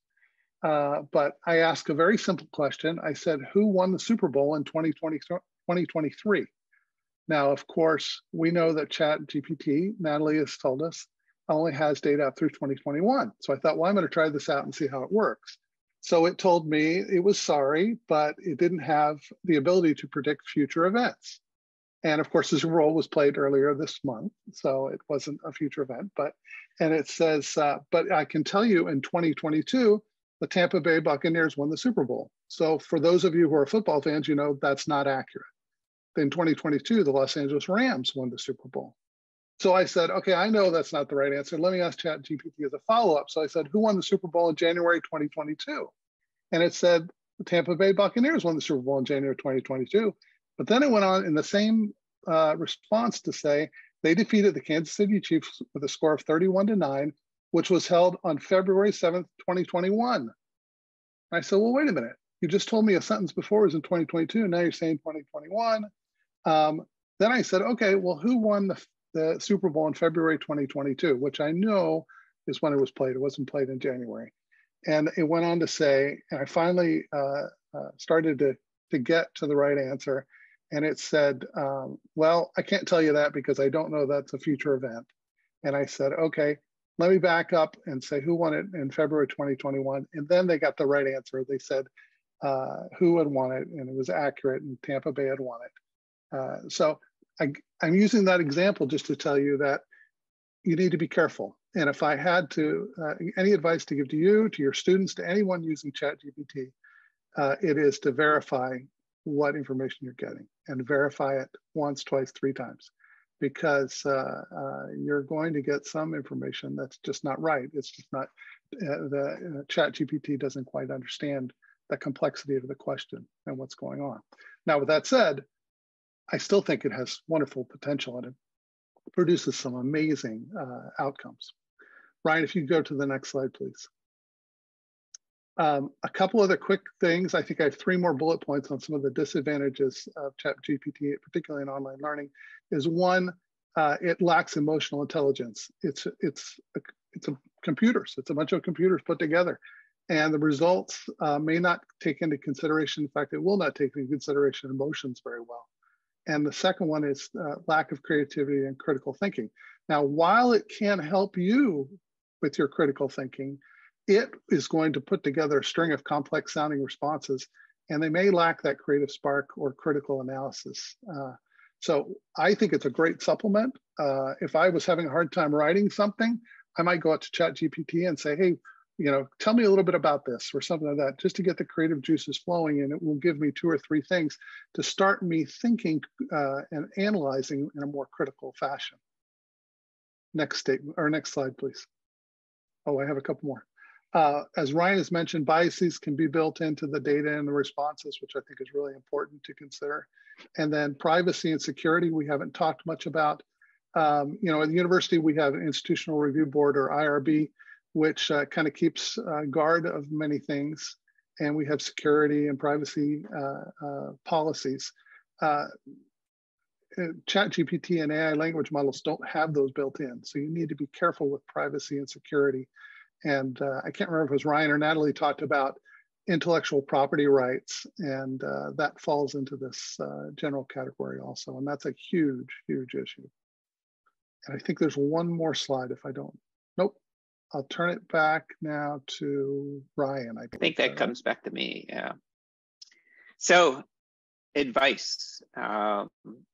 Uh, but I asked a very simple question. I said, who won the Super Bowl in 2020, 2023? Now, of course, we know that ChatGPT, Natalie has told us, only has data up through 2021. So I thought, well, I'm going to try this out and see how it works. So it told me it was sorry, but it didn't have the ability to predict future events. And of course, this role was played earlier this month, so it wasn't a future event. But and it says, uh, but I can tell you, in 2022, the Tampa Bay Buccaneers won the Super Bowl. So for those of you who are football fans, you know that's not accurate. In 2022, the Los Angeles Rams won the Super Bowl. So I said, okay, I know that's not the right answer. Let me ask ChatGPT as a follow up. So I said, who won the Super Bowl in January 2022? And it said, the Tampa Bay Buccaneers won the Super Bowl in January 2022. But then it went on in the same uh, response to say they defeated the Kansas City Chiefs with a score of 31 to 9, which was held on February 7th, 2021. And I said, well, wait a minute. You just told me a sentence before was in 2022. Now you're saying 2021. Um, then I said, okay, well, who won the the Super Bowl in February 2022, which I know is when it was played. It wasn't played in January. And it went on to say, and I finally uh, uh, started to, to get to the right answer. And it said, um, well, I can't tell you that because I don't know that's a future event. And I said, okay, let me back up and say who won it in February 2021. And then they got the right answer. They said uh, who had won it, and it was accurate, and Tampa Bay had won it. Uh, so I, I'm using that example just to tell you that you need to be careful. And if I had to, uh, any advice to give to you, to your students, to anyone using ChatGPT, uh, it is to verify what information you're getting and verify it once, twice, three times, because uh, uh you're going to get some information that's just not right. It's just not, uh, the uh, ChatGPT doesn't quite understand the complexity of the question and what's going on. Now, with that said, I still think it has wonderful potential and it produces some amazing uh, outcomes. Ryan, if you go to the next slide, please. Um, a couple other quick things. I think I have three more bullet points on some of the disadvantages of ChatGPT, particularly in online learning. Is one, uh, it lacks emotional intelligence. It's it's a, it's a computers. It's a bunch of computers put together, and the results uh, may not take into consideration. In fact, it will not take into consideration emotions very well. And the second one is uh, lack of creativity and critical thinking. Now, while it can help you with your critical thinking, it is going to put together a string of complex sounding responses and they may lack that creative spark or critical analysis. Uh, so I think it's a great supplement. Uh, if I was having a hard time writing something, I might go out to ChatGPT and say, hey, you know, tell me a little bit about this or something like that, just to get the creative juices flowing. And it will give me two or three things to start me thinking uh, and analyzing in a more critical fashion. Next statement or next slide, please. Oh, I have a couple more. Uh, as Ryan has mentioned, biases can be built into the data and the responses, which I think is really important to consider. And then privacy and security, we haven't talked much about. Um, you know, at the university, we have an institutional review board or IRB, which uh, kind of keeps uh, guard of many things. And we have security and privacy uh, uh, policies. Uh, Chat GPT and AI language models don't have those built in. So you need to be careful with privacy and security. And I can't remember if it was Ryan or Natalie talked about intellectual property rights, and uh, that falls into this uh, general category also. And that's a huge, huge issue. And I think there's one more slide if I don't. Nope. I'll turn it back now to Ryan. I, I think that comes back to me. Yeah. So, advice. Um,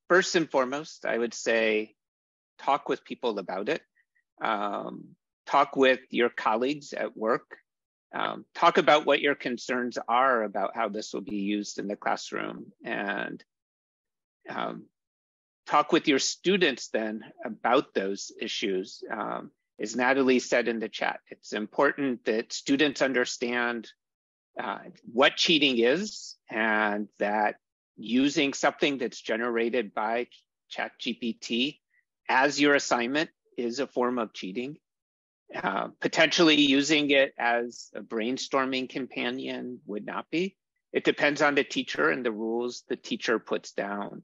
first and foremost, I would say talk with people about it. Um, talk with your colleagues at work um, talk about what your concerns are about how this will be used in the classroom and um, talk with your students then about those issues. Um, as Natalie said in the chat, it's important that students understand uh, what cheating is and that using something that's generated by ChatGPT as your assignment is a form of cheating. Uh, potentially using it as a brainstorming companion would not be. It depends on the teacher and the rules the teacher puts down.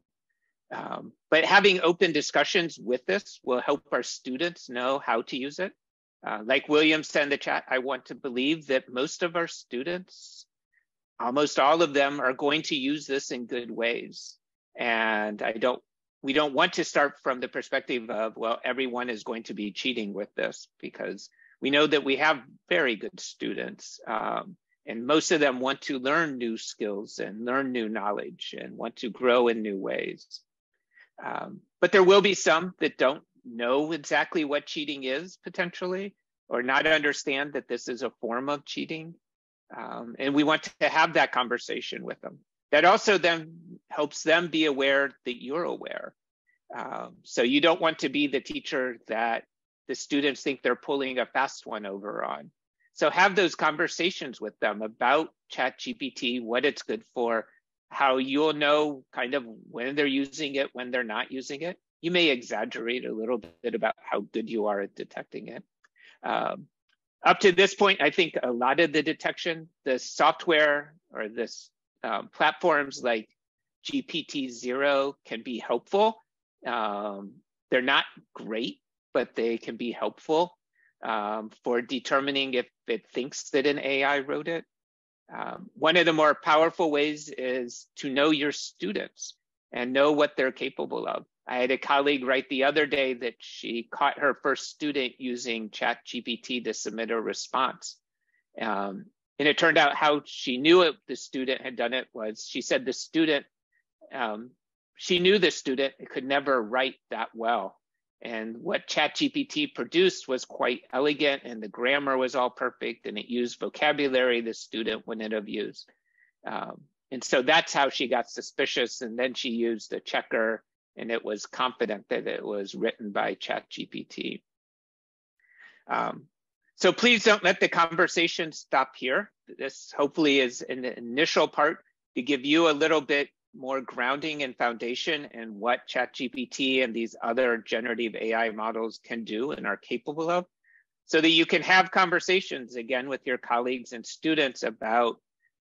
Um, but having open discussions with this will help our students know how to use it. Uh, like William said in the chat, I want to believe that most of our students, almost all of them, are going to use this in good ways. And I don't we don't want to start from the perspective of, well, everyone is going to be cheating with this because we know that we have very good students um, and most of them want to learn new skills and learn new knowledge and want to grow in new ways. Um, but there will be some that don't know exactly what cheating is potentially or not understand that this is a form of cheating. Um, and we want to have that conversation with them that also then helps them be aware that you're aware. Um, so you don't want to be the teacher that the students think they're pulling a fast one over on. So have those conversations with them about ChatGPT, what it's good for, how you'll know kind of when they're using it, when they're not using it. You may exaggerate a little bit about how good you are at detecting it. Um, up to this point, I think a lot of the detection, the software or this um, platforms like GPTZero can be helpful. Um, they're not great, but they can be helpful um, for determining if it thinks that an AI wrote it. Um, one of the more powerful ways is to know your students and know what they're capable of. I had a colleague write the other day that she caught her first student using ChatGPT to submit a response. Um, and it turned out how she knew it, the student had done it was she said the student, um, she knew the student could never write that well. And what ChatGPT produced was quite elegant and the grammar was all perfect and it used vocabulary the student wouldn't have used. Um, and so that's how she got suspicious. And then she used a checker and it was confident that it was written by ChatGPT. Um, so please don't let the conversation stop here. This hopefully is an initial part to give you a little bit more grounding and foundation in what ChatGPT and these other generative AI models can do and are capable of, so that you can have conversations again with your colleagues and students about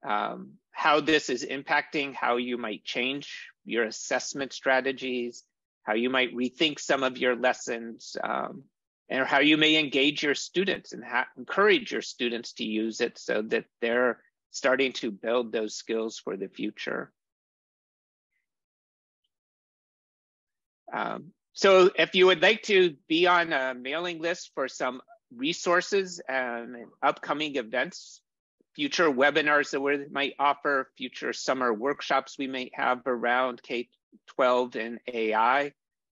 um, how this is impacting how you might change your assessment strategies, how you might rethink some of your lessons, um, and how you may engage your students and encourage your students to use it so that they're starting to build those skills for the future. Um, so if you would like to be on a mailing list for some resources and upcoming events, future webinars that we might offer, future summer workshops we might have around K-12 and AI,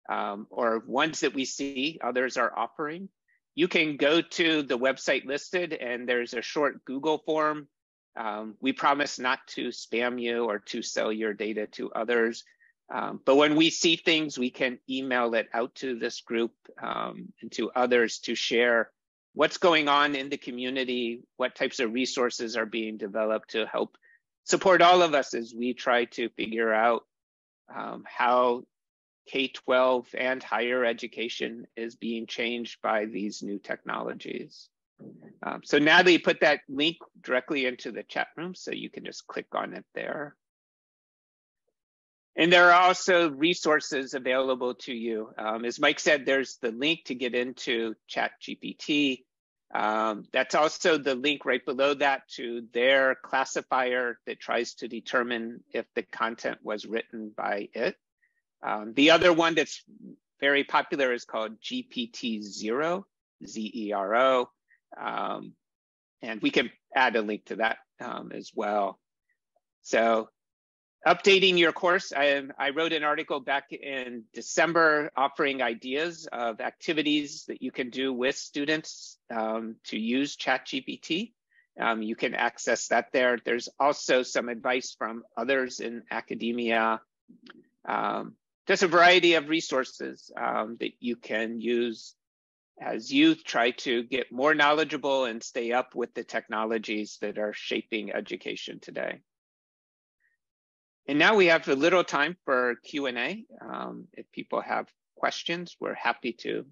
um, or ones that we see others are offering. You can go to the website listed and there's a short Google form. Um, we promise not to spam you or to sell your data to others. Um, but when we see things, we can email it out to this group um, and to others to share what's going on in the community, what types of resources are being developed to help support all of us as we try to figure out um, how K-12 and higher education is being changed by these new technologies. Um, so Natalie put that link directly into the chat room, so you can just click on it there. And there are also resources available to you. Um, as Mike said, there's the link to get into ChatGPT. Um, that's also the link right below that to their classifier that tries to determine if the content was written by it. Um, the other one that's very popular is called GPTZero, Z-E-R-O. Um, and we can add a link to that um, as well. So updating your course, I, I, wrote an article back in December offering ideas of activities that you can do with students um, to use ChatGPT. Um, you can access that there. There's also some advice from others in academia. Um, just a variety of resources um, that you can use as you try to get more knowledgeable and stay up with the technologies that are shaping education today. And now we have a little time for Q&A. Um, if people have questions, we're happy to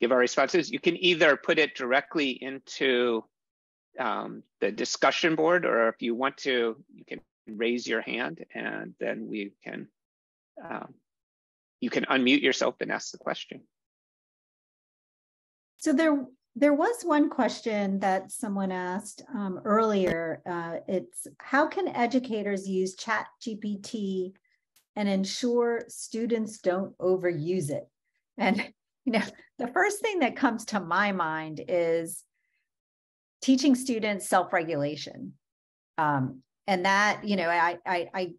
give our responses. You can either put it directly into um, the discussion board, or if you want to, you can raise your hand and then we can, um, you can unmute yourself and ask the question. So there, there was one question that someone asked um, earlier. Uh, it's how can educators use Chat GPT and ensure students don't overuse it? And you know, the first thing that comes to my mind is teaching students self-regulation. Um, and that, you know, I, I, I,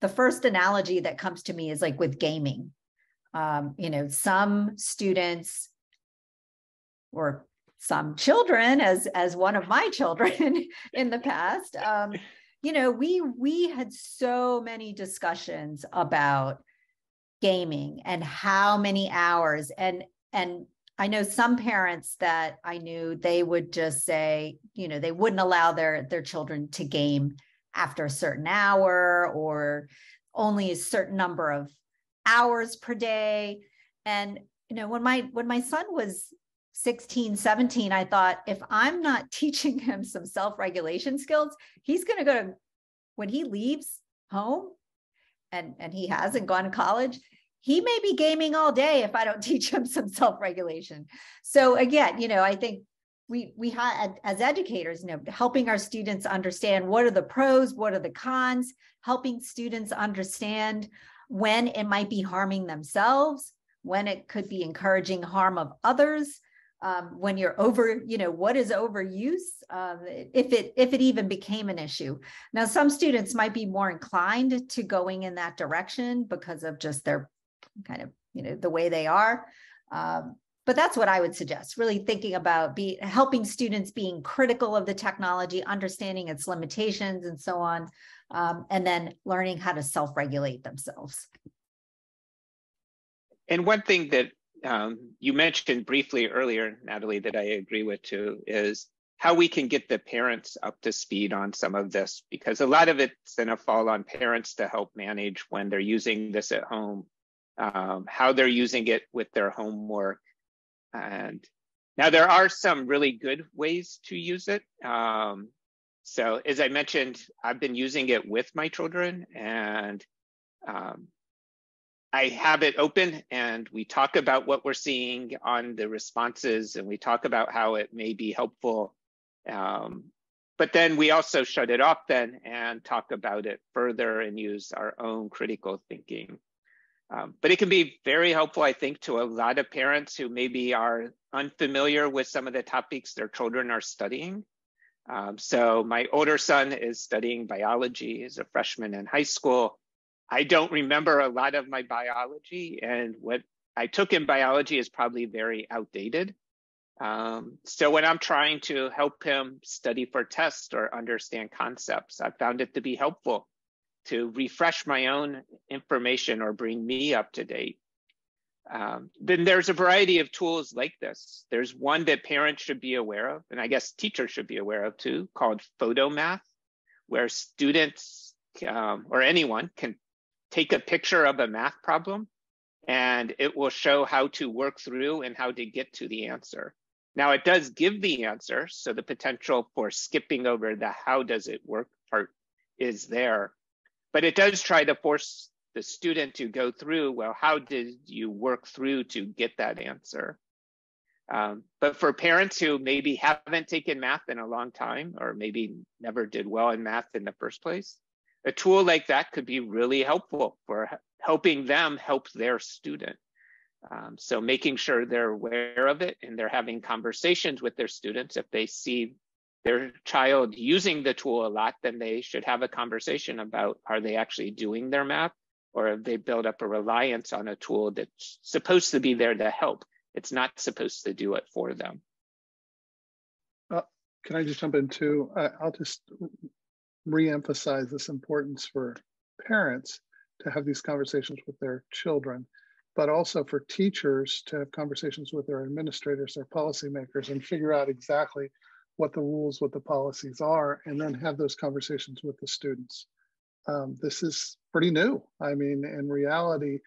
the first analogy that comes to me is like with gaming. Um, you know, some students or some children as as one of my children in the past um, you know we we had so many discussions about gaming and how many hours and and I know some parents that I knew they would just say, you know, they wouldn't allow their their children to game after a certain hour or only a certain number of hours per day. And you know, when my when my son was 16, 17, I thought if I'm not teaching him some self regulation skills, he's going to go to, when he leaves home and, and he hasn't gone to college, he may be gaming all day if I don't teach him some self regulation. So, again, you know, I think we we had as educators you know helping our students understand what are the pros what are the cons helping students understand when it might be harming themselves when it could be encouraging harm of others um, when you're over you know what is overuse um, if it if it even became an issue. Now some students might be more inclined to going in that direction because of just their kind of you know the way they are. Um, but that's what i would suggest really thinking about be helping students being critical of the technology understanding its limitations and so on um, and then learning how to self-regulate themselves. And one thing that um, you mentioned briefly earlier, Natalie, that I agree with too, is how we can get the parents up to speed on some of this, because a lot of it's going to fall on parents to help manage when they're using this at home, um, how they're using it with their homework. And now there are some really good ways to use it. Um, so as I mentioned, I've been using it with my children and um, I have it open and we talk about what we're seeing on the responses and we talk about how it may be helpful. Um, but then we also shut it off then and talk about it further and use our own critical thinking. Um, but it can be very helpful, I think, to a lot of parents who maybe are unfamiliar with some of the topics their children are studying. Um, so my older son is studying biology, he's a freshman in high school. I don't remember a lot of my biology, and what I took in biology is probably very outdated. Um, so when I'm trying to help him study for tests or understand concepts, I found it to be helpful to refresh my own information or bring me up to date. Um, then there's a variety of tools like this. There's one that parents should be aware of, and I guess teachers should be aware of too, called Photomath, where students um, or anyone can take a picture of a math problem and it will show how to work through and how to get to the answer. Now it does give the answer, so the potential for skipping over the how does it work part is there, but it does try to force the student to go through, well, how did you work through to get that answer? Um, but for parents who maybe haven't taken math in a long time, or maybe never did well in math in the first place, a tool like that could be really helpful for helping them help their student. Um, so making sure they're aware of it and they're having conversations with their students. If they see their child using the tool a lot, then they should have a conversation about are they actually doing their math or have they built up a reliance on a tool that's supposed to be there to help? It's not supposed to do it for them. Uh, can I just jump in too? I, I'll just re-emphasize this importance for parents to have these conversations with their children, but also for teachers to have conversations with their administrators, their policymakers, and figure out exactly what the rules, what the policies are, and then have those conversations with the students. Um, this is pretty new. I mean, in reality,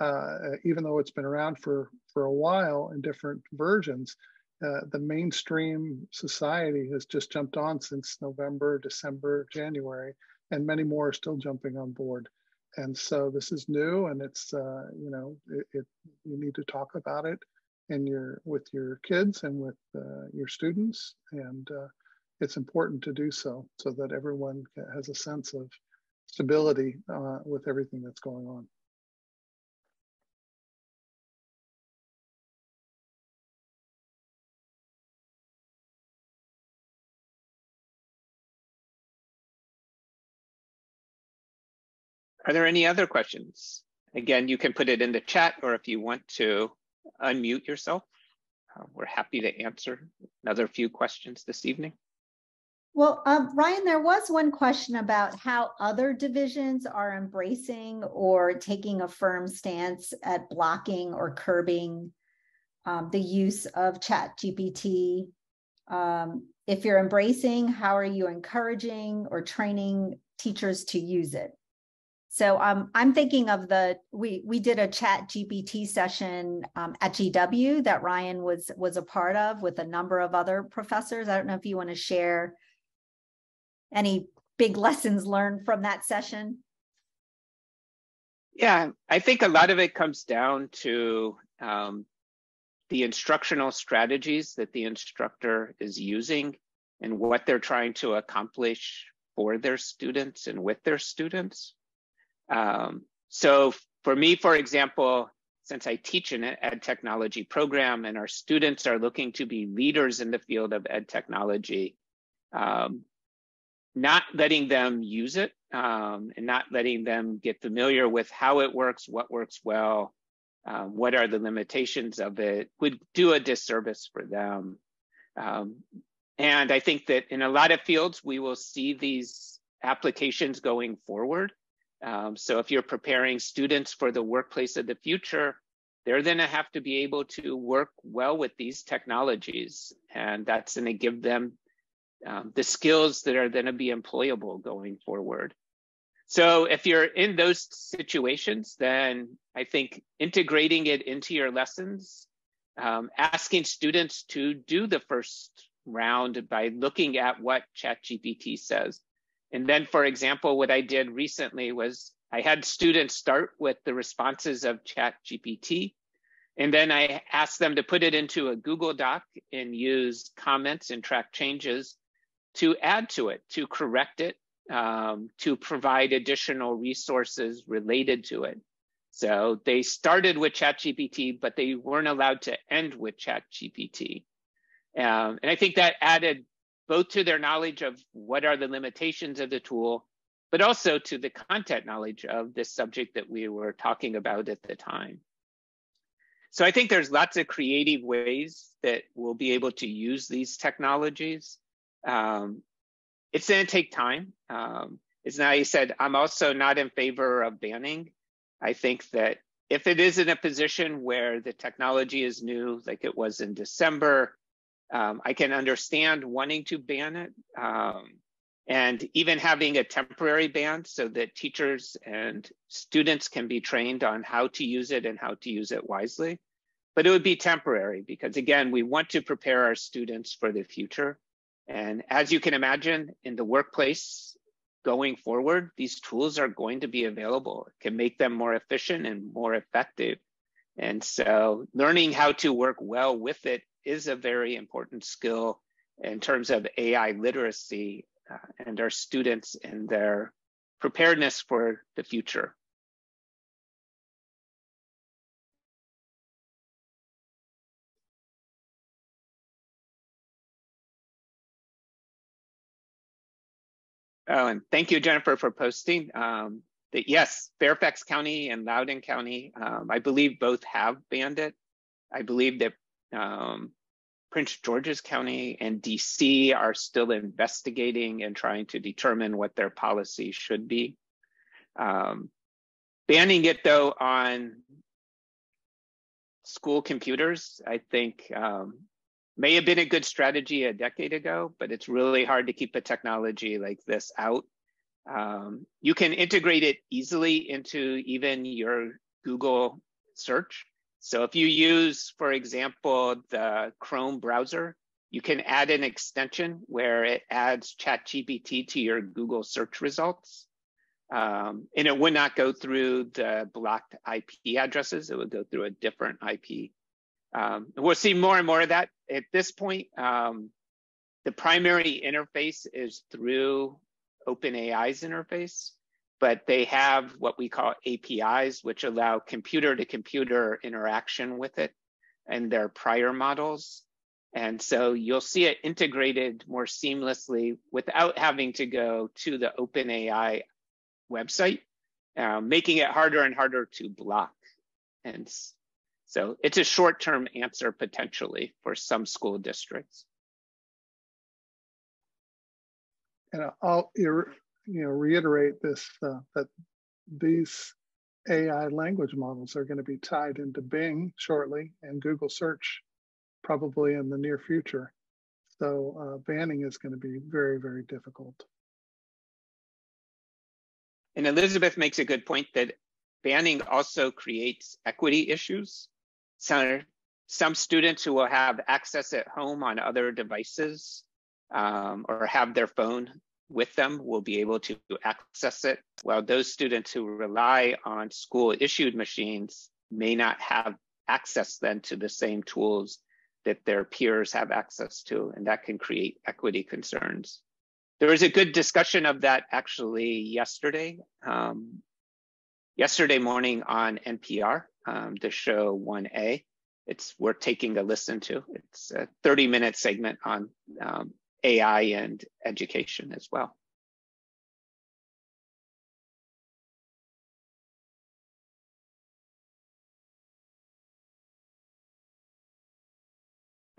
uh, even though it's been around for, for a while in different versions, the mainstream society has just jumped on since November, December, January, and many more are still jumping on board. And so this is new, and it's uh, you know it, it, you need to talk about it in your with your kids and with uh, your students, and uh, it's important to do so so that everyone has a sense of stability uh, with everything that's going on. Are there any other questions? Again, you can put it in the chat or if you want to unmute yourself, uh, we're happy to answer another few questions this evening. Well, um, Ryan, there was one question about how other divisions are embracing or taking a firm stance at blocking or curbing um, the use of Chat GPT. Um, if you're embracing, how are you encouraging or training teachers to use it? So um, I'm thinking of the we we did a Chat GPT session um, at GW that Ryan was was a part of with a number of other professors. I don't know if you want to share any big lessons learned from that session? Yeah, I think a lot of it comes down to um, the instructional strategies that the instructor is using and what they're trying to accomplish for their students and with their students. Um, so for me, for example, since I teach an ed technology program and our students are looking to be leaders in the field of ed technology, um, not letting them use it um, and not letting them get familiar with how it works, what works well, um, what are the limitations of it would do a disservice for them. Um, and I think that in a lot of fields, we will see these applications going forward. Um, so if you're preparing students for the workplace of the future, they're going to have to be able to work well with these technologies. And that's going to give them um, the skills that are going to be employable going forward. So if you're in those situations, then I think integrating it into your lessons, um, asking students to do the first round by looking at what ChatGPT says. And then, for example, what I did recently was I had students start with the responses of ChatGPT, and then I asked them to put it into a Google Doc and use comments and track changes to add to it, to correct it, um, to provide additional resources related to it. So they started with ChatGPT, but they weren't allowed to end with ChatGPT. Um, and I think that added both to their knowledge of what are the limitations of the tool, but also to the content knowledge of this subject that we were talking about at the time. So I think there's lots of creative ways that we'll be able to use these technologies. Um, it's going to take time. Um, as Nai said, I'm also not in favor of banning. I think that if it is in a position where the technology is new, like it was in December, um, I can understand wanting to ban it. Um, and even having a temporary ban so that teachers and students can be trained on how to use it and how to use it wisely. But it would be temporary because again, we want to prepare our students for the future. And as you can imagine in the workplace going forward, these tools are going to be available. It can make them more efficient and more effective. And so learning how to work well with it is a very important skill in terms of AI literacy uh, and our students and their preparedness for the future. Oh, and thank you, Jennifer, for posting. Um, that yes, Fairfax County and Loudoun County, um, I believe both have banned it. I believe that um, Prince George's County and DC are still investigating and trying to determine what their policy should be. Um, banning it though on school computers, I think um, may have been a good strategy a decade ago, but it's really hard to keep a technology like this out. Um, you can integrate it easily into even your Google search. So if you use, for example, the Chrome browser, you can add an extension where it adds ChatGPT to your Google search results. Um, and it would not go through the blocked IP addresses. It would go through a different IP. Um, we'll see more and more of that. At this point, um, the primary interface is through OpenAI's interface but they have what we call APIs, which allow computer to computer interaction with it and their prior models. And so you'll see it integrated more seamlessly without having to go to the OpenAI website, uh, making it harder and harder to block. And so it's a short-term answer potentially for some school districts. And I'll you know reiterate this uh, that these AI language models are going to be tied into Bing shortly and Google search probably in the near future. So uh, banning is going to be very, very difficult. And Elizabeth makes a good point that banning also creates equity issues. So some students who will have access at home on other devices um, or have their phone with them will be able to access it, while those students who rely on school issued machines may not have access then to the same tools that their peers have access to, and that can create equity concerns. There was a good discussion of that actually yesterday, um, yesterday morning on NPR, um, the show 1A. It's worth taking a listen to. It's a 30 minute segment on um, AI and education as well.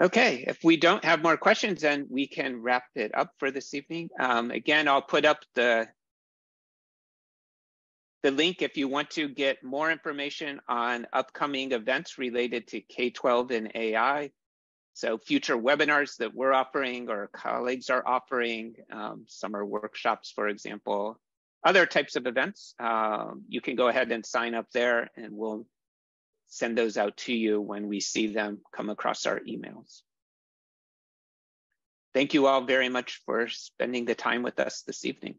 Okay, if we don't have more questions, then we can wrap it up for this evening. Um, again, I'll put up the, the link if you want to get more information on upcoming events related to K-12 and AI. So future webinars that we're offering or colleagues are offering, um, summer workshops, for example, other types of events, um, you can go ahead and sign up there and we'll send those out to you when we see them come across our emails. Thank you all very much for spending the time with us this evening.